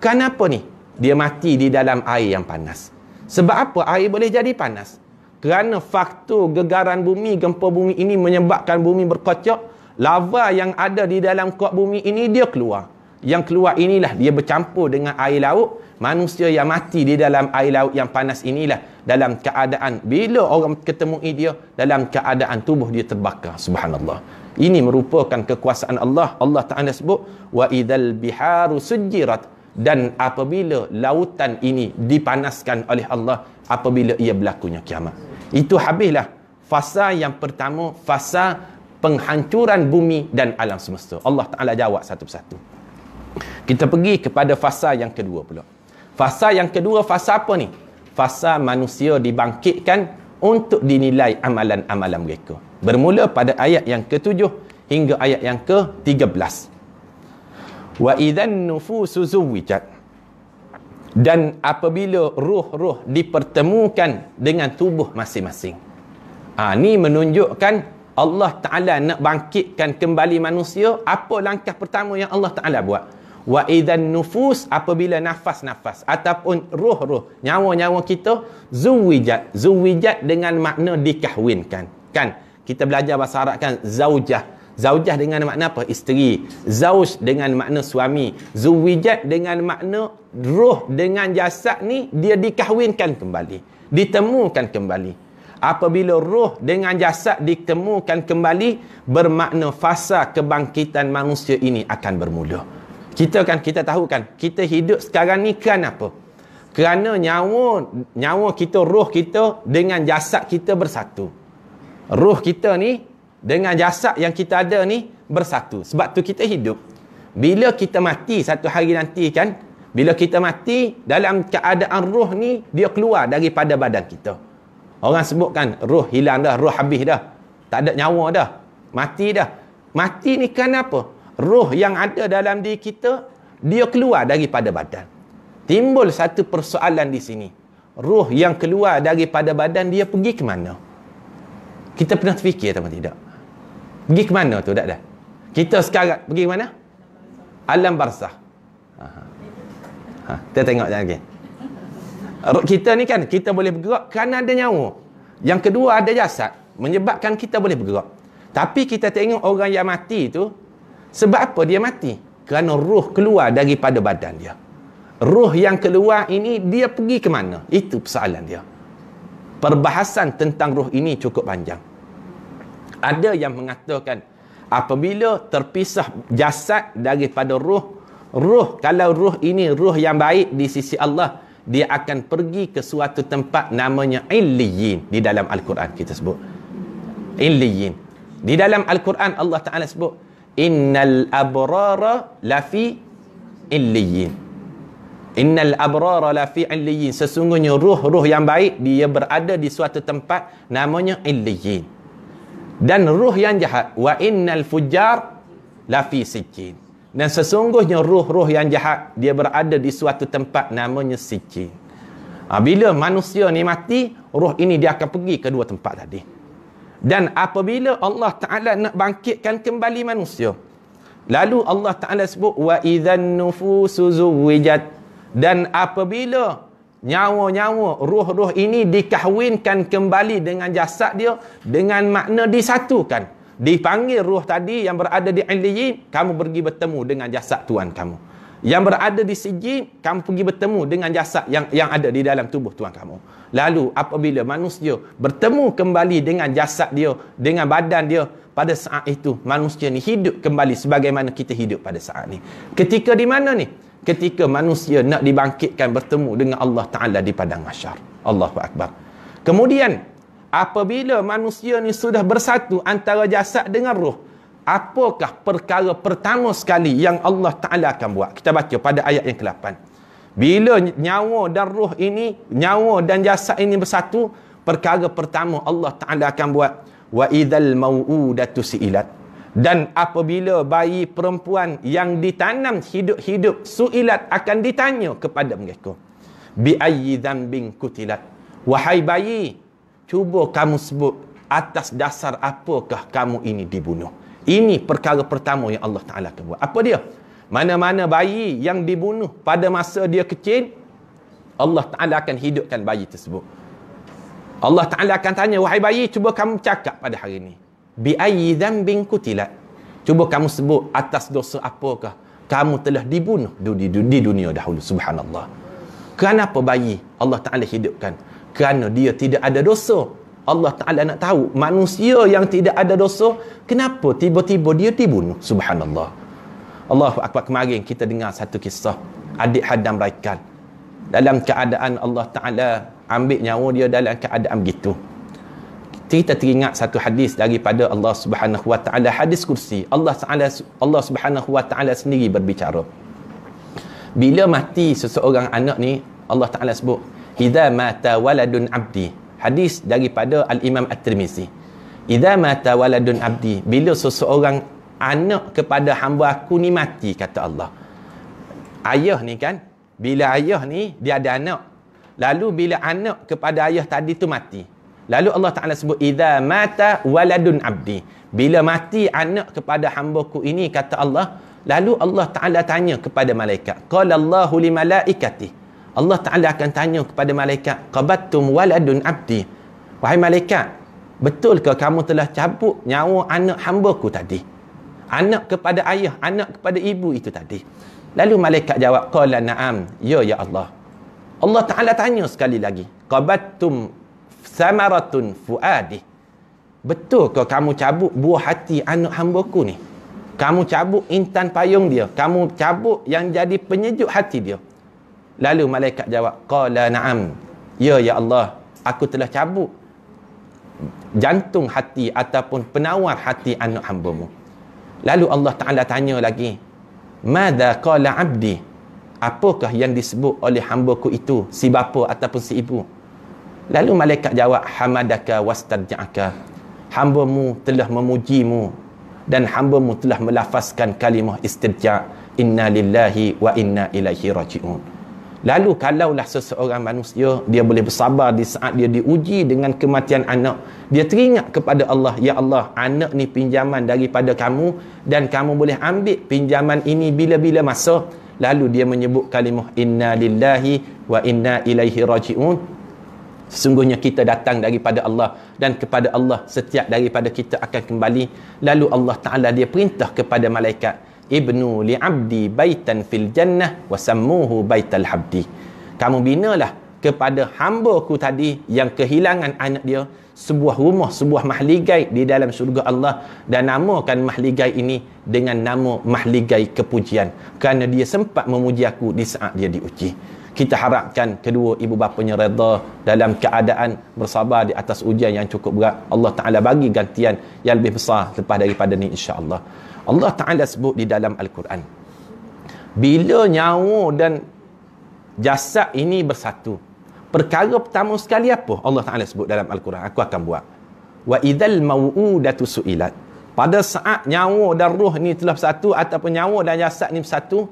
Kenapa ni? Dia mati di dalam air yang panas. Sebab apa air boleh jadi panas? Kerana faktor gegaran bumi gempa bumi ini menyebabkan bumi berkocok. Lava yang ada di dalam kuat bumi ini dia keluar. Yang keluar inilah dia bercampur dengan air laut. Manusia yang mati di dalam air laut yang panas inilah dalam keadaan bila orang ketemu dia dalam keadaan tubuh dia terbakar. Subhanallah ini merupakan kekuasaan Allah Allah Taala sebut wa idzal biharu sujirat dan apabila lautan ini dipanaskan oleh Allah apabila ia berlakunya kiamat itu habislah fasa yang pertama fasa penghancuran bumi dan alam semesta Allah Taala jawab satu persatu kita pergi kepada fasa yang kedua pula. Fasa yang kedua, fasa apa ni? Fasa manusia dibangkitkan untuk dinilai amalan-amalan mereka. Bermula pada ayat yang ketujuh hingga ayat yang ke-13. Wa idzan nufusu zuwijat. Dan apabila ruh-ruh dipertemukan dengan tubuh masing-masing. Ha, ni menunjukkan Allah Ta'ala nak bangkitkan kembali manusia. Apa langkah pertama yang Allah Ta'ala buat? wa idzan nufus apabila nafas-nafas ataupun roh-roh nyawa-nyawa kita zuwijat zuwijat dengan makna dikahwinkan kan kita belajar bahasa Arab kan? Zaujah. Zaujah dengan makna apa? Isteri. Zauj dengan makna suami. Zuwijat dengan makna roh dengan jasad ni dia dikahwinkan kembali. Ditemukan kembali. Apabila roh dengan jasad ditemukan kembali bermakna fasa kebangkitan manusia ini akan bermula. Kita kan kita tahu kan kita hidup sekarang ni kan apa? Kerana nyawa nyawa kita roh kita dengan jasad kita bersatu roh kita ni dengan jasad yang kita ada ni bersatu. Sebab tu kita hidup. Bila kita mati satu hari nanti kan bila kita mati dalam keadaan roh ni dia keluar daripada badan kita. Orang sebut kan roh hilang dah roh habis dah. Tak ada nyawa dah. Mati dah. Mati ni kan apa? Roh yang ada dalam diri kita dia keluar daripada badan. Timbul satu persoalan di sini. Roh yang keluar daripada badan dia pergi ke mana kita pernah terfikir atau tidak pergi ke mana tu tak dah kita sekarang pergi ke mana alam barzah ha. kita tengok lagi kita ni kan kita boleh bergerak kerana ada nyawa yang kedua ada jasad menyebabkan kita boleh bergerak tapi kita tengok orang yang mati tu sebab apa dia mati? Kerana roh keluar daripada badan dia. Roh yang keluar ini dia pergi ke mana? Itu persoalan dia. Perbahasan tentang roh ini cukup panjang. Ada yang mengatakan apabila terpisah jasad daripada roh, roh kalau roh ini roh yang baik di sisi Allah, dia akan pergi ke suatu tempat namanya Illiyin di dalam Al-Quran kita sebut. Illiyin. Di dalam Al-Quran Allah Taala sebut innal abrara lafi illiyin innal abrara lafi illiyin sesungguhnya ruh-ruh yang baik dia berada di suatu tempat namanya illiyin dan ruh yang jahat wa innal fujjar lafi sijjin dan sesungguhnya ruh-ruh yang jahat dia berada di suatu tempat namanya sijjin ha, bila manusia ni mati ruh ini dia akan pergi ke dua tempat tadi dan apabila Allah Ta'ala nak bangkitkan kembali manusia. Lalu Allah Ta'ala sebut, Wa idhan nufusu zuwijat. Dan apabila nyawa-nyawa, ruh-ruh ini dikahwinkan kembali dengan jasad dia, dengan makna disatukan. Dipanggil ruh tadi yang berada di Iliyin, kamu pergi bertemu dengan jasad Tuhan kamu. Yang berada di siji kamu pergi bertemu dengan jasad yang yang ada di dalam tubuh tuan kamu. Lalu apabila manusia bertemu kembali dengan jasad dia dengan badan dia pada saat itu manusia ni hidup kembali sebagaimana kita hidup pada saat ni. Ketika di mana ni ketika manusia nak dibangkitkan bertemu dengan Allah taala di padang mahsyar Allahu akbar. Kemudian apabila manusia ni sudah bersatu antara jasad dengan roh apakah perkara pertama sekali yang Allah Ta'ala akan buat? Kita baca pada ayat yang ke-8 bila nyawa dan roh ini nyawa dan jasad ini bersatu perkara pertama Allah Ta'ala akan buat wa idhal maw'udatu si'ilat Dan apabila bayi perempuan yang ditanam hidup-hidup suilat akan ditanya kepada mereka. Bi ayyi dhanbin kutilat. Wahai bayi, cuba kamu sebut atas dasar apakah kamu ini dibunuh. Ini perkara pertama yang Allah Taala akan buat. Apa dia? Mana-mana bayi yang dibunuh pada masa dia kecil, Allah Taala akan hidupkan bayi tersebut. Allah Taala akan tanya, "Wahai bayi, cuba kamu cakap pada hari ini." Bi ayyi dhanbin kutilat. Cuba kamu sebut atas dosa apakah kamu telah dibunuh di, di, di dunia dahulu. Subhanallah. Kenapa bayi Allah Taala hidupkan? Kerana dia tidak ada dosa. Allah Taala nak tahu manusia yang tidak ada dosa kenapa tiba-tiba dia dibunuh? Subhanallah. Allah akbar. Kemarin kita dengar satu kisah adik hadam raikan dalam keadaan Allah Taala ambil nyawa dia dalam keadaan begitu kita teringat satu hadis daripada Allah Subhanahu Wa Taala hadis kursi. Allah Taala Allah Subhanahu Wa Taala sendiri berbicara. Bila mati seseorang anak ni Allah Taala sebut idza mata waladun abdi. Hadis daripada al Imam At-Tirmizi. Idza mata waladun abdi. Bila seseorang anak kepada hamba aku ni mati kata Allah. Ayah ni kan bila ayah ni dia ada anak. Lalu bila anak kepada ayah tadi tu mati Lalu Allah Ta'ala sebut, Iza mata waladun abdi. Bila mati anak kepada hambaku ini, kata Allah, lalu Allah Ta'ala tanya kepada malaikat. Qala Allahu li malaikati. Allah Ta'ala akan tanya kepada malaikat, Qabattum waladun abdi. Wahai malaikat, betul ke kamu telah cabut nyawa anak hambaku tadi? Anak kepada ayah, anak kepada ibu itu tadi. Lalu malaikat jawab, Qala na'am. Ya, ya Allah. Allah Ta'ala tanya sekali lagi. Qabattum samaratun fuadi. Betul ke kamu cabut buah hati anak hambaku ni? Kamu cabut intan payung dia. Kamu cabut yang jadi penyejuk hati dia. Lalu malaikat jawab qala na'am. Ya ya Allah aku telah cabut jantung hati ataupun penawar hati anak hambamu. Lalu Allah Taala tanya lagi madza qala abdi? Apakah yang disebut oleh hambaku itu? Si bapa ataupun si ibu Lalu malaikat jawab, Hamadaka wastarja'aka. Hambamu telah memujimu dan hambamu telah melafazkan kalimah istirja' inna lillahi wa inna ilaihi raji'un. Lalu kalaulah seseorang manusia dia boleh bersabar di saat dia diuji dengan kematian anak, dia teringat kepada Allah, ya Allah, anak ni pinjaman daripada kamu dan kamu boleh ambil pinjaman ini bila-bila masa. Lalu dia menyebut kalimah inna lillahi wa inna ilaihi raji'un Sesungguhnya kita datang daripada Allah dan kepada Allah setiap daripada kita akan kembali. Lalu Allah Ta'ala dia perintah kepada malaikat. Ibnu li'abdi baitan fil jannah wa sammuhu baital habdi. Kamu binalah kepada hamba ku tadi yang kehilangan anak dia sebuah rumah, sebuah mahligai di dalam syurga Allah dan namakan mahligai ini dengan nama mahligai kepujian kerana dia sempat memuji aku di saat dia diuji kita harapkan kedua ibu bapanya redha dalam keadaan bersabar di atas ujian yang cukup berat. Allah Ta'ala bagi gantian yang lebih besar lepas daripada ni insyaAllah. Allah Ta'ala sebut di dalam Al-Quran bila nyawa dan jasad ini bersatu perkara pertama sekali apa? Allah Ta'ala sebut dalam Al-Quran aku akan buat. Wa idhal maw'udatu su'ilat. Pada saat nyawa dan ruh ni telah bersatu ataupun nyawa dan jasad ni bersatu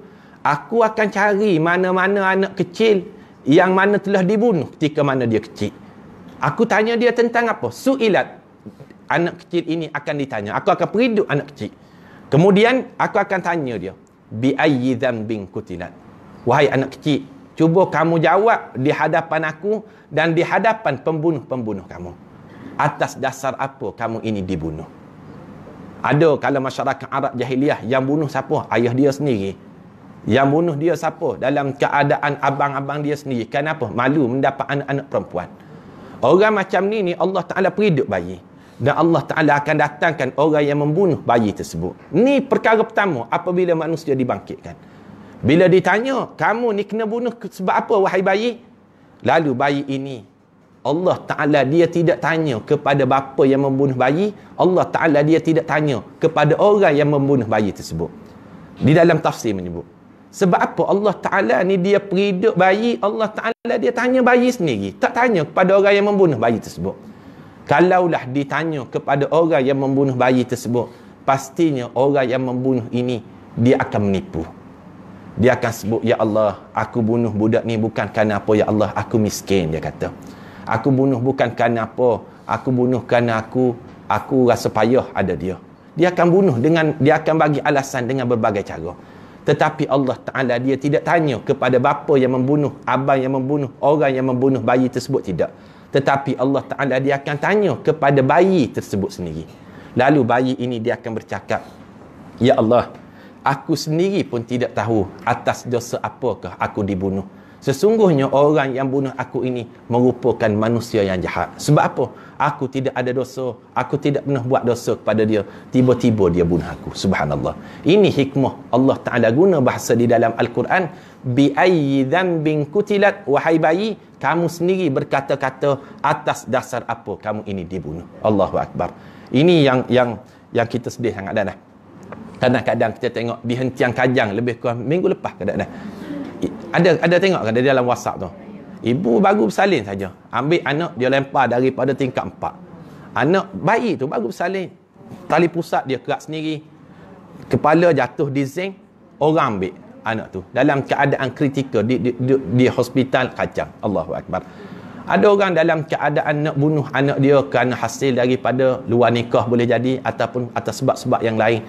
aku akan cari mana-mana anak kecil yang mana telah dibunuh ketika mana dia kecil. Aku tanya dia tentang apa? Suilat. Anak kecil ini akan ditanya. Aku akan periduk anak kecil. Kemudian aku akan tanya dia, bi ayyi dhanbin kutilat. Wahai anak kecil, cuba kamu jawab di hadapan aku dan di hadapan pembunuh-pembunuh kamu. Atas dasar apa kamu ini dibunuh? Ada kalau masyarakat Arab jahiliah yang bunuh siapa? Ayah dia sendiri yang bunuh dia siapa? Dalam keadaan abang-abang dia sendiri. Kenapa? Malu mendapat anak-anak perempuan. Orang macam ni ni Allah Taala periduk bayi. Dan Allah Taala akan datangkan orang yang membunuh bayi tersebut. Ni perkara pertama apabila manusia dibangkitkan. Bila ditanya kamu ni kena bunuh sebab apa wahai bayi? Lalu bayi ini Allah Ta'ala dia tidak tanya kepada bapa yang membunuh bayi. Allah Ta'ala dia tidak tanya kepada orang yang membunuh bayi tersebut. Di dalam tafsir menyebut sebab apa? Allah Ta'ala ni dia periduk bayi, Allah Ta'ala dia tanya bayi sendiri. Tak tanya kepada orang yang membunuh bayi tersebut. Kalaulah ditanya kepada orang yang membunuh bayi tersebut, pastinya orang yang membunuh ini dia akan menipu. Dia akan sebut ya Allah aku bunuh budak ni bukan kerana apa ya Allah aku miskin dia kata. Aku bunuh bukan kerana apa aku bunuh kerana aku aku rasa payah ada dia. Dia akan bunuh dengan dia akan bagi alasan dengan berbagai cara tetapi Allah Taala dia tidak tanya kepada bapa yang membunuh abang yang membunuh orang yang membunuh bayi tersebut tidak tetapi Allah Taala dia akan tanya kepada bayi tersebut sendiri lalu bayi ini dia akan bercakap ya Allah aku sendiri pun tidak tahu atas dosa apakah aku dibunuh. Sesungguhnya orang yang bunuh aku ini merupakan manusia yang jahat. Sebab apa? Aku tidak ada dosa. Aku tidak pernah buat dosa kepada dia. Tiba-tiba dia bunuh aku. Subhanallah. Ini hikmah Allah Ta'ala guna bahasa di dalam Al-Quran. Bi'ayyi dhanbin kutilat wahai bayi. Kamu sendiri berkata-kata atas dasar apa kamu ini dibunuh. Allahu Akbar. Ini yang yang yang kita sedih sangat dah. Kadang-kadang kita tengok di hentian kajang lebih kurang minggu lepas kadang-kadang. Ada ada tengok kan dalam WhatsApp tu. Ibu baru bersalin saja. Ambil anak dia lempar daripada tingkat empat. Anak bayi tu baru bersalin. Tali pusat dia kerak sendiri. Kepala jatuh di zinc. Orang ambil anak tu. Dalam keadaan kritikal di, di, di, di hospital kacang. Allahu Akbar. Ada orang dalam keadaan nak bunuh anak dia kerana hasil daripada luar nikah boleh jadi. Ataupun atas sebab-sebab yang lain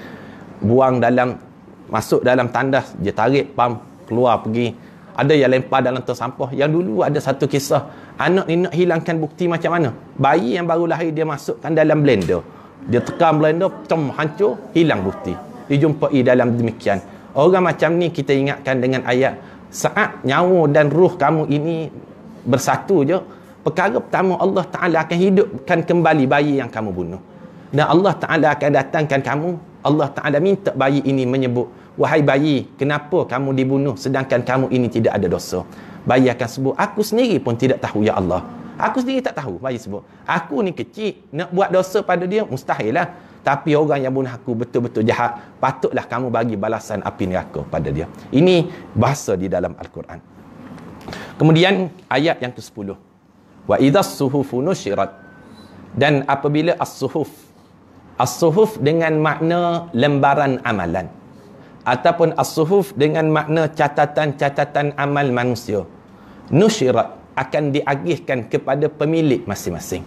buang dalam masuk dalam tandas dia tarik pam keluar pergi. Ada yang lempar dalam tong sampah yang dulu ada satu kisah. Anak ni nak hilangkan bukti macam mana? Bayi yang baru lahir dia masukkan dalam blender. Dia tekan blender cem hancur hilang bukti. Dijumpai dalam demikian. Orang macam ni kita ingatkan dengan ayat saat nyawa dan ruh kamu ini bersatu je perkara pertama Allah Ta'ala akan hidupkan kembali bayi yang kamu bunuh. Dan Allah Ta'ala akan datangkan kamu. Allah Ta'ala minta bayi ini menyebut Wahai bayi, kenapa kamu dibunuh sedangkan kamu ini tidak ada dosa? Bayi akan sebut, aku sendiri pun tidak tahu ya Allah. Aku sendiri tak tahu, bayi sebut. Aku ni kecil, nak buat dosa pada dia, mustahil lah. Tapi orang yang bunuh aku betul-betul jahat, patutlah kamu bagi balasan api neraka pada dia. Ini bahasa di dalam Al-Quran. Kemudian ayat yang ke-10. Wa idhas suhufu nusyirat. Dan apabila as-suhuf As-suhuf dengan makna lembaran amalan. Ataupun as-suhuf dengan makna catatan-catatan amal manusia. Nusyirat akan diagihkan kepada pemilik masing-masing.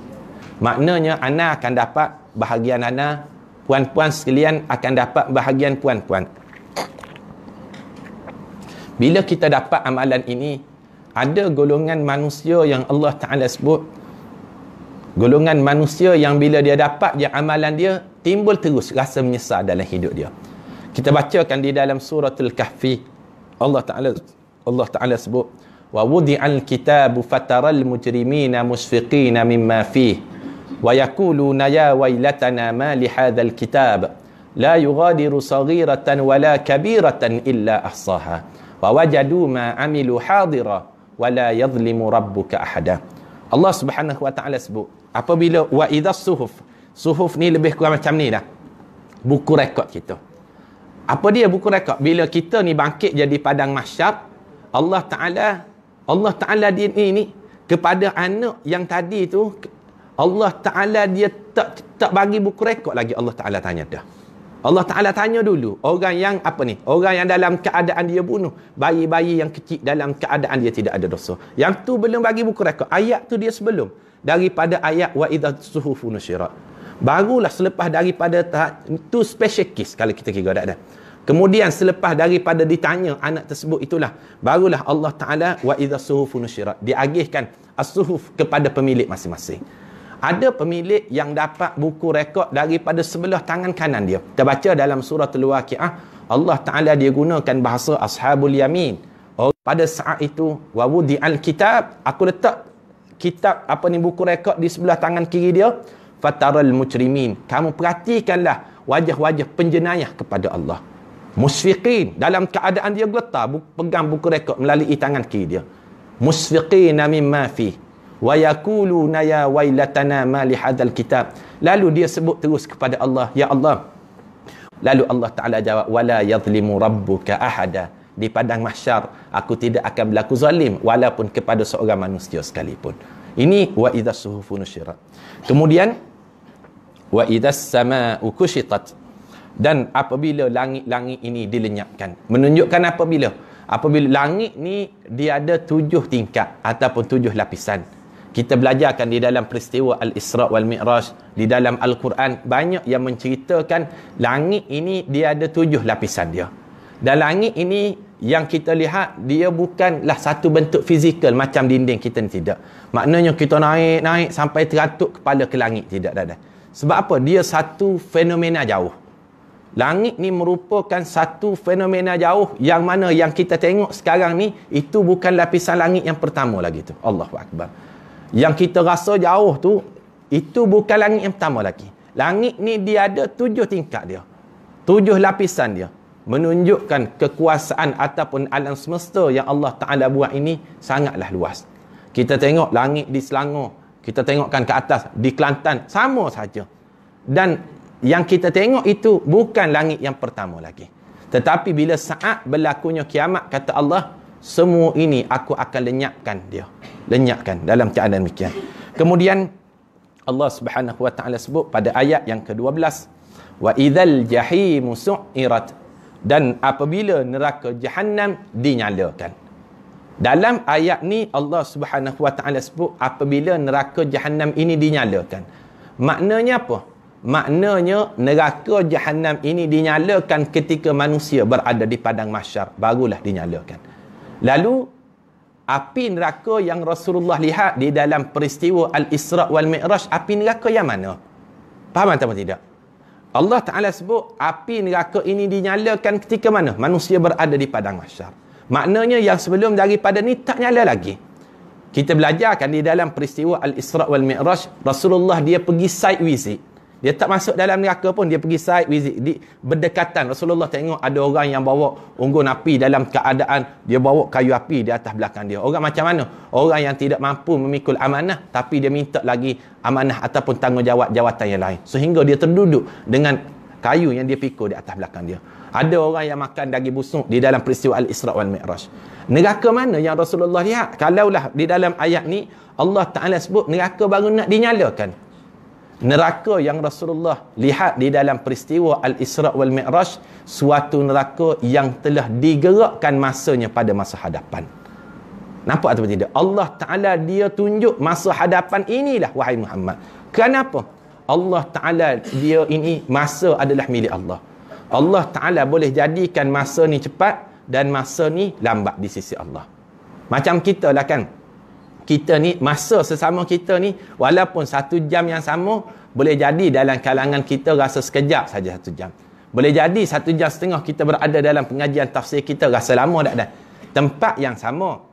Maknanya, ana akan dapat bahagian ana, puan-puan sekalian akan dapat bahagian puan-puan. Bila kita dapat amalan ini, ada golongan manusia yang Allah Ta'ala sebut, golongan manusia yang bila dia dapat dia amalan dia timbul terus rasa menyesal dalam hidup dia kita bacakan di dalam suratul kahfi. Allah taala Allah taala sebut wa wudi'al kitabu fataral mujrimina musfiqina mimma fihi wa yaquluna ya waylatana ma li hadzal kitab. La yughadiru saghiratan wala kabiratan illa ahsaha. Wa wajadu ma amilu hadira wala yadhlimu rabbuka ahada. Allah Subhanahu wa taala sebut apabila wa idzas suhuf suhuf ni lebih kurang macam ni dah. Buku rekod kita apa dia buku rekod? Bila kita ni bangkit jadi padang mahsyar Allah taala Allah taala dia ni, ni kepada anak yang tadi tu Allah taala dia tak tak bagi buku rekod lagi. Allah taala tanya dah. Allah Ta'ala tanya dulu orang yang apa ni? Orang yang dalam keadaan dia bunuh bayi-bayi yang kecil dalam keadaan dia tidak ada dosa. Yang tu belum bagi buku rekod. Ayat tu dia sebelum. Daripada ayat wa idza suhufu nusyirat. Barulah selepas daripada tu special case kalau kita kira dah kemudian selepas daripada ditanya anak tersebut itulah barulah Allah taala wa idza suhufu nusyirat. Diagihkan as-suhuf kepada pemilik masing-masing. Ada pemilik yang dapat buku rekod daripada sebelah tangan kanan dia. Kita baca dalam surah al-waqiah Allah taala dia gunakan bahasa ashabul yamin. Oh, pada saat itu wa wudi al-kitab aku letak kitab apa ni buku rekod di sebelah tangan kiri dia. Fataral mujrimin. Kamu perhatikanlah wajah-wajah penjenayah kepada Allah musfiqin dalam keadaan dia geletar pegang buku rekod melalui tangan kiri dia. Musfiqin mimma fi. Wa yaquluna ya wailatana ma li hadzal kitab. Lalu dia sebut terus kepada Allah ya Allah. Lalu Allah taala jawab wala yadhlimu rabbuka ahada. Di padang mahsyar aku tidak akan berlaku zalim walaupun kepada seorang manusia sekalipun. Ini wa idza suhufu nusyirat kemudian wa idza samaa'u kushitat dan apabila langit-langit ini dilenyapkan menunjukkan apabila? Apabila langit ni dia ada tujuh tingkat ataupun tujuh lapisan. Kita belajarkan di dalam peristiwa Al-Isra' wal Mi'raj di dalam Al-Quran banyak yang menceritakan langit ini dia ada tujuh lapisan dia. Dan langit ini yang kita lihat dia bukanlah satu bentuk fizikal macam dinding kita ni tidak. Maknanya kita naik-naik sampai teratuk kepala ke langit tidak ada sebab apa? Dia satu fenomena jauh Langit ni merupakan satu fenomena jauh yang mana yang kita tengok sekarang ni itu bukan lapisan langit yang pertama lagi tu. Allahu akbar. Yang kita rasa jauh tu itu bukan langit yang pertama lagi. Langit ni dia ada tujuh tingkat dia. Tujuh lapisan dia. Menunjukkan kekuasaan ataupun alam semesta yang Allah Ta'ala buat ini sangatlah luas. Kita tengok langit di Selangor. Kita tengokkan ke atas di Kelantan. Sama saja. Dan yang kita tengok itu bukan langit yang pertama lagi. Tetapi bila saat berlakunya kiamat kata Allah semua ini aku akan lenyapkan dia. Lenyapkan dalam keadaan demikian. Kemudian Allah Subhanahu wa taala sebut pada ayat yang ke-12 wa idzal jahim su'irat. Dan apabila neraka jahanam dinyalakan. Dalam ayat ni Allah Subhanahu wa taala sebut apabila neraka jahanam ini dinyalakan. Maknanya apa maknanya neraka jahanam ini dinyalakan ketika manusia berada di padang mahsyar. Barulah dinyalakan. Lalu api neraka yang Rasulullah lihat di dalam peristiwa Al-Isra' wal Mi'raj api neraka yang mana? Faham atau tidak? Allah Ta'ala sebut api neraka ini dinyalakan ketika mana? Manusia berada di padang mahsyar. Maknanya yang sebelum daripada ni tak nyala lagi. Kita belajarkan di dalam peristiwa Al-Isra' wal Mi'raj Rasulullah dia pergi site visit dia tak masuk dalam neraka pun dia pergi side visit di berdekatan Rasulullah tengok ada orang yang bawa unggun api dalam keadaan dia bawa kayu api di atas belakang dia. Orang macam mana? Orang yang tidak mampu memikul amanah tapi dia minta lagi amanah ataupun tanggungjawab jawatan yang lain. Sehingga dia terduduk dengan kayu yang dia pikul di atas belakang dia. Ada orang yang makan daging busuk di dalam peristiwa Al-Isra wal Mi'raj. Neraka mana yang Rasulullah lihat? Kalaulah di dalam ayat ni Allah Taala sebut neraka baru nak dinyalakan neraka yang Rasulullah lihat di dalam peristiwa Al-Isra' wal Mi'raj suatu neraka yang telah digerakkan masanya pada masa hadapan. Nampak atau tidak? Allah Ta'ala dia tunjuk masa hadapan inilah wahai Muhammad. Kenapa? Allah Ta'ala dia ini masa adalah milik Allah. Allah Ta'ala boleh jadikan masa ni cepat dan masa ni lambat di sisi Allah. Macam kita lah kan kita ni masa sesama kita ni walaupun satu jam yang sama boleh jadi dalam kalangan kita rasa sekejap saja satu jam. Boleh jadi satu jam setengah kita berada dalam pengajian tafsir kita rasa lama tak dah tempat yang sama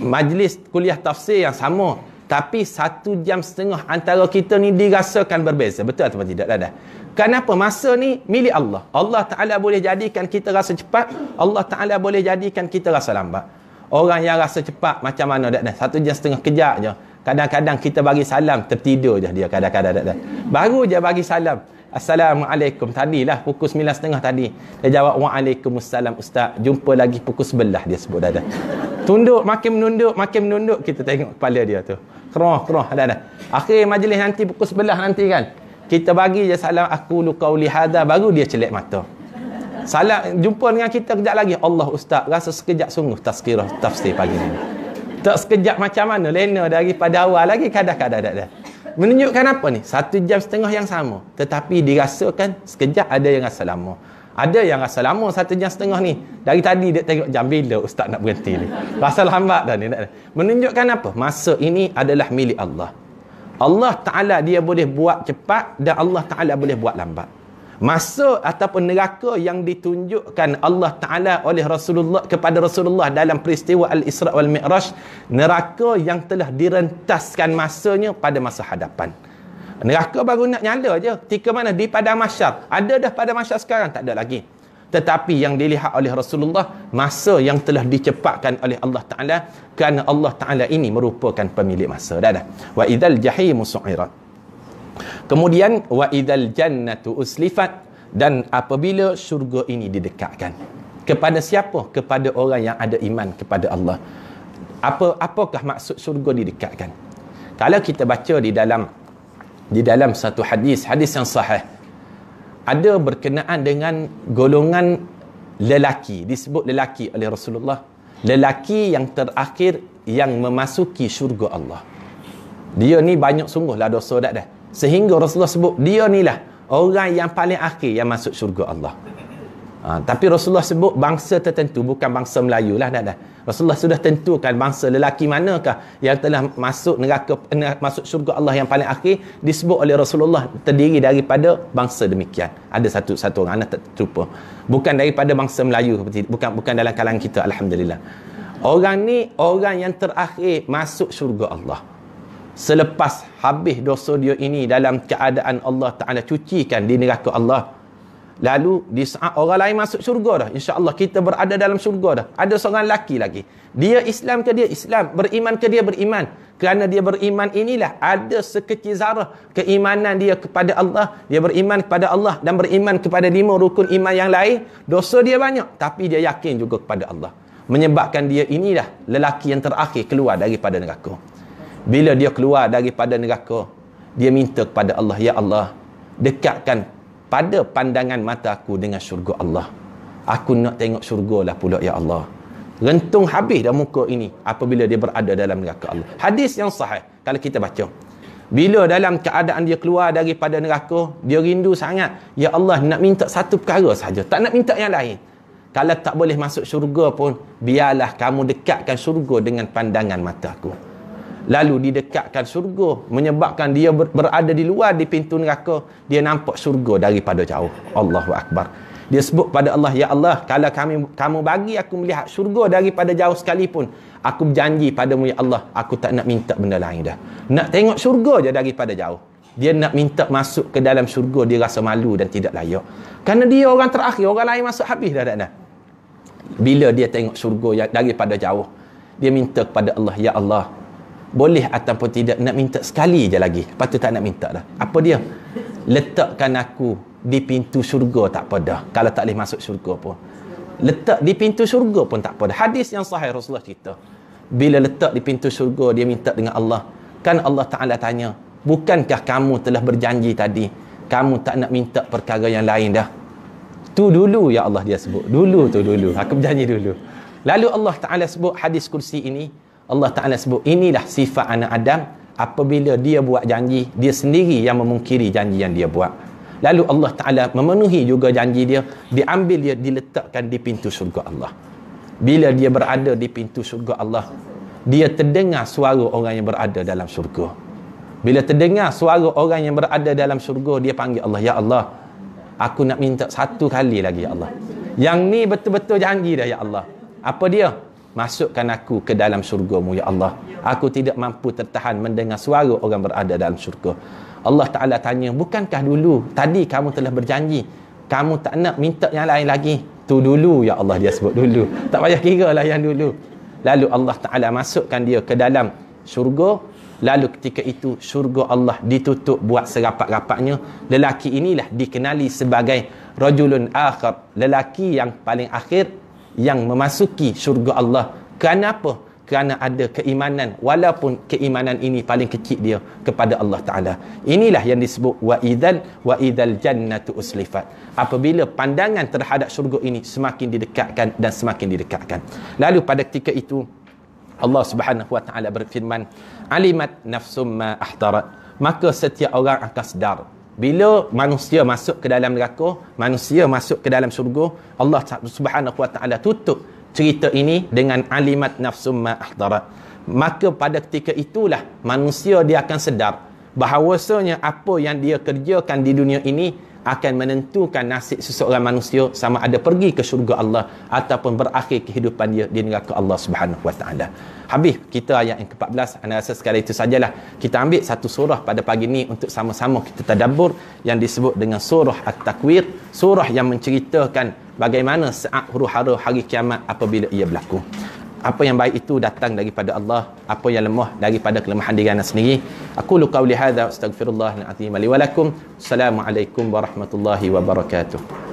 majlis kuliah tafsir yang sama tapi satu jam setengah antara kita ni dirasakan berbeza. Betul atau tidak tak dah kenapa masa ni milik Allah? Allah Ta'ala boleh jadikan kita rasa cepat Allah Ta'ala boleh jadikan kita rasa lambat Orang yang rasa cepat macam mana dak dah. Satu jam setengah kejap je. Kadang-kadang kita bagi salam tertidur je dia kadang-kadang dak dah. Baru je bagi salam. Assalamualaikum. Tadilah pukul sembilan setengah tadi. Dia jawab Waalaikumsalam Ustaz. Jumpa lagi pukul sebelah dia sebut dah dah. Tunduk makin menunduk makin menunduk kita tengok kepala dia tu. Keroh keroh dah dah. Akhir majlis nanti pukul sebelah nanti kan. Kita bagi je salam aku lu qauli hadza baru dia celik mata. Salah jumpa dengan kita kejap lagi. Allah Ustaz, rasa sekejap sungguh tazkirah tafsir pagi ni. Tak sekejap macam mana lena daripada awal lagi kadang-kadang dah dah. Menunjukkan apa ni? Satu jam setengah yang sama. Tetapi dirasakan sekejap ada yang rasa lama. Ada yang rasa lama satu jam setengah ni. Dari tadi dia tengok jam bila Ustaz nak berhenti ni. Rasa lambat dah ni. Menunjukkan apa? Masa ini adalah milik Allah. Allah Ta'ala dia boleh buat cepat dan Allah Ta'ala boleh buat lambat masa ataupun neraka yang ditunjukkan Allah Ta'ala oleh Rasulullah kepada Rasulullah dalam peristiwa Al-Isra' wal Mi'raj neraka yang telah direntaskan masanya pada masa hadapan. Neraka baru nak nyala je ketika mana? Di padang masyar. Ada dah pada masyar sekarang? Tak ada lagi. Tetapi yang dilihat oleh Rasulullah masa yang telah dicepatkan oleh Allah Ta'ala kerana Allah Ta'ala ini merupakan pemilik masa. Dah dah. Wa idhal jahimu su'irat Kemudian wa idzal jannatu uslifat dan apabila syurga ini didekatkan kepada siapa? Kepada orang yang ada iman kepada Allah. Apa apakah maksud syurga didekatkan? Kalau kita baca di dalam di dalam satu hadis, hadis yang sahih. ada berkenaan dengan golongan lelaki disebut lelaki oleh Rasulullah lelaki yang terakhir yang memasuki syurga Allah dia ni banyak sungguhlah dosa dak dah sehingga Rasulullah sebut dia ni lah orang yang paling akhir yang masuk syurga Allah Ha, tapi Rasulullah sebut bangsa tertentu bukan bangsa Melayu lah dah, dah. Rasulullah sudah tentukan bangsa lelaki manakah yang telah masuk neraka masuk syurga Allah yang paling akhir disebut oleh Rasulullah terdiri daripada bangsa demikian. Ada satu satu orang anak tak terlupa. Bukan daripada bangsa Melayu bukan bukan dalam kalangan kita alhamdulillah. Orang ni orang yang terakhir masuk syurga Allah. Selepas habis dosa dia ini dalam keadaan Allah Taala cucikan di neraka Allah Lalu di saat orang lain masuk syurga dah. InsyaAllah kita berada dalam syurga dah. Ada seorang lelaki lagi. Dia Islam ke dia Islam? Beriman ke dia beriman? Kerana dia beriman inilah ada sekecil zarah keimanan dia kepada Allah. Dia beriman kepada Allah dan beriman kepada lima rukun iman yang lain. Dosa dia banyak. Tapi dia yakin juga kepada Allah. Menyebabkan dia inilah lelaki yang terakhir keluar daripada neraka. Bila dia keluar daripada neraka, dia minta kepada Allah, Ya Allah, dekatkan pada pandangan mata aku dengan syurga Allah. Aku nak tengok syurga lah pula ya Allah. Rentung habis dah muka ini apabila dia berada dalam neraka Allah. Hadis yang sahih kalau kita baca. Bila dalam keadaan dia keluar daripada neraka, dia rindu sangat, ya Allah nak minta satu perkara saja, tak nak minta yang lain. Kalau tak boleh masuk syurga pun, biarlah kamu dekatkan syurga dengan pandangan mataku lalu didekatkan syurga menyebabkan dia ber, berada di luar di pintu neraka dia nampak syurga daripada jauh. Allahu akbar. Dia sebut pada Allah ya Allah kalau kami kamu bagi aku melihat syurga daripada jauh sekalipun aku berjanji padamu ya Allah aku tak nak minta benda lain dah. Nak tengok syurga je daripada jauh. Dia nak minta masuk ke dalam syurga dia rasa malu dan tidak layak. Kerana dia orang terakhir orang lain masuk habis dah dah, dah. bila dia tengok syurga daripada jauh dia minta kepada Allah ya Allah boleh ataupun tidak nak minta sekali je lagi. Lepas tu tak nak minta dah. Apa dia? Letakkan aku di pintu syurga tak apa dah. Kalau tak boleh masuk syurga pun. Letak di pintu syurga pun tak apa dah. Hadis yang sahih Rasulullah cerita. Bila letak di pintu syurga dia minta dengan Allah. Kan Allah Ta'ala tanya bukankah kamu telah berjanji tadi kamu tak nak minta perkara yang lain dah? Tu dulu ya Allah dia sebut. Dulu tu dulu. Aku berjanji dulu. Lalu Allah Ta'ala sebut hadis kursi ini Allah Ta'ala sebut inilah sifat anak Adam. Apabila dia buat janji dia sendiri yang memungkiri janji yang dia buat. Lalu Allah Ta'ala memenuhi juga janji dia diambil dia diletakkan di pintu syurga Allah. Bila dia berada di pintu syurga Allah dia terdengar suara orang yang berada dalam syurga. Bila terdengar suara orang yang berada dalam syurga dia panggil Allah Ya Allah aku nak minta satu kali lagi Ya Allah. Yang ni betul-betul janji dah Ya Allah. Apa dia masukkan aku ke dalam syurgamu ya Allah. Aku tidak mampu tertahan mendengar suara orang berada dalam syurga. Allah Ta'ala tanya bukankah dulu tadi kamu telah berjanji kamu tak nak minta yang lain lagi? Tu dulu ya Allah dia sebut dulu. Tak payah kira lah yang dulu. Lalu Allah Ta'ala masukkan dia ke dalam syurga. Lalu ketika itu syurga Allah ditutup buat serapat-rapatnya. Lelaki inilah dikenali sebagai rajulun akhir lelaki yang paling akhir yang memasuki syurga Allah. Kenapa? Kerana ada keimanan walaupun keimanan ini paling kecil dia kepada Allah Taala. Inilah yang disebut wa idzal wa idzal jannatu uslifat. Apabila pandangan terhadap syurga ini semakin didekatkan dan semakin didekatkan. Lalu pada ketika itu Allah Subhanahu wa taala berfirman, "Alimat nafsum ma ahtarat." Maka setiap orang akan sedar bila manusia masuk ke dalam neraka manusia masuk ke dalam syurga Allah Subhanahu wa taala tutup cerita ini dengan alimat nafsum ma ahdarat. Maka pada ketika itulah manusia dia akan sedar bahawasanya apa yang dia kerjakan di dunia ini akan menentukan nasib seseorang manusia sama ada pergi ke syurga Allah ataupun berakhir kehidupan dia di neraka Allah Subhanahu wa taala. Habis kita ayat yang ke-14. Anda rasa sekali itu sajalah. Kita ambil satu surah pada pagi ini untuk sama-sama kita tadabbur yang disebut dengan surah At-Takwir, surah yang menceritakan bagaimana saat huru-hara hari kiamat apabila ia berlaku apa yang baik itu datang daripada Allah apa yang lemah daripada kelemahan diri anda sendiri. Aku lu qauli hadza astaghfirullah al-azim wa lakum. Assalamualaikum warahmatullahi wabarakatuh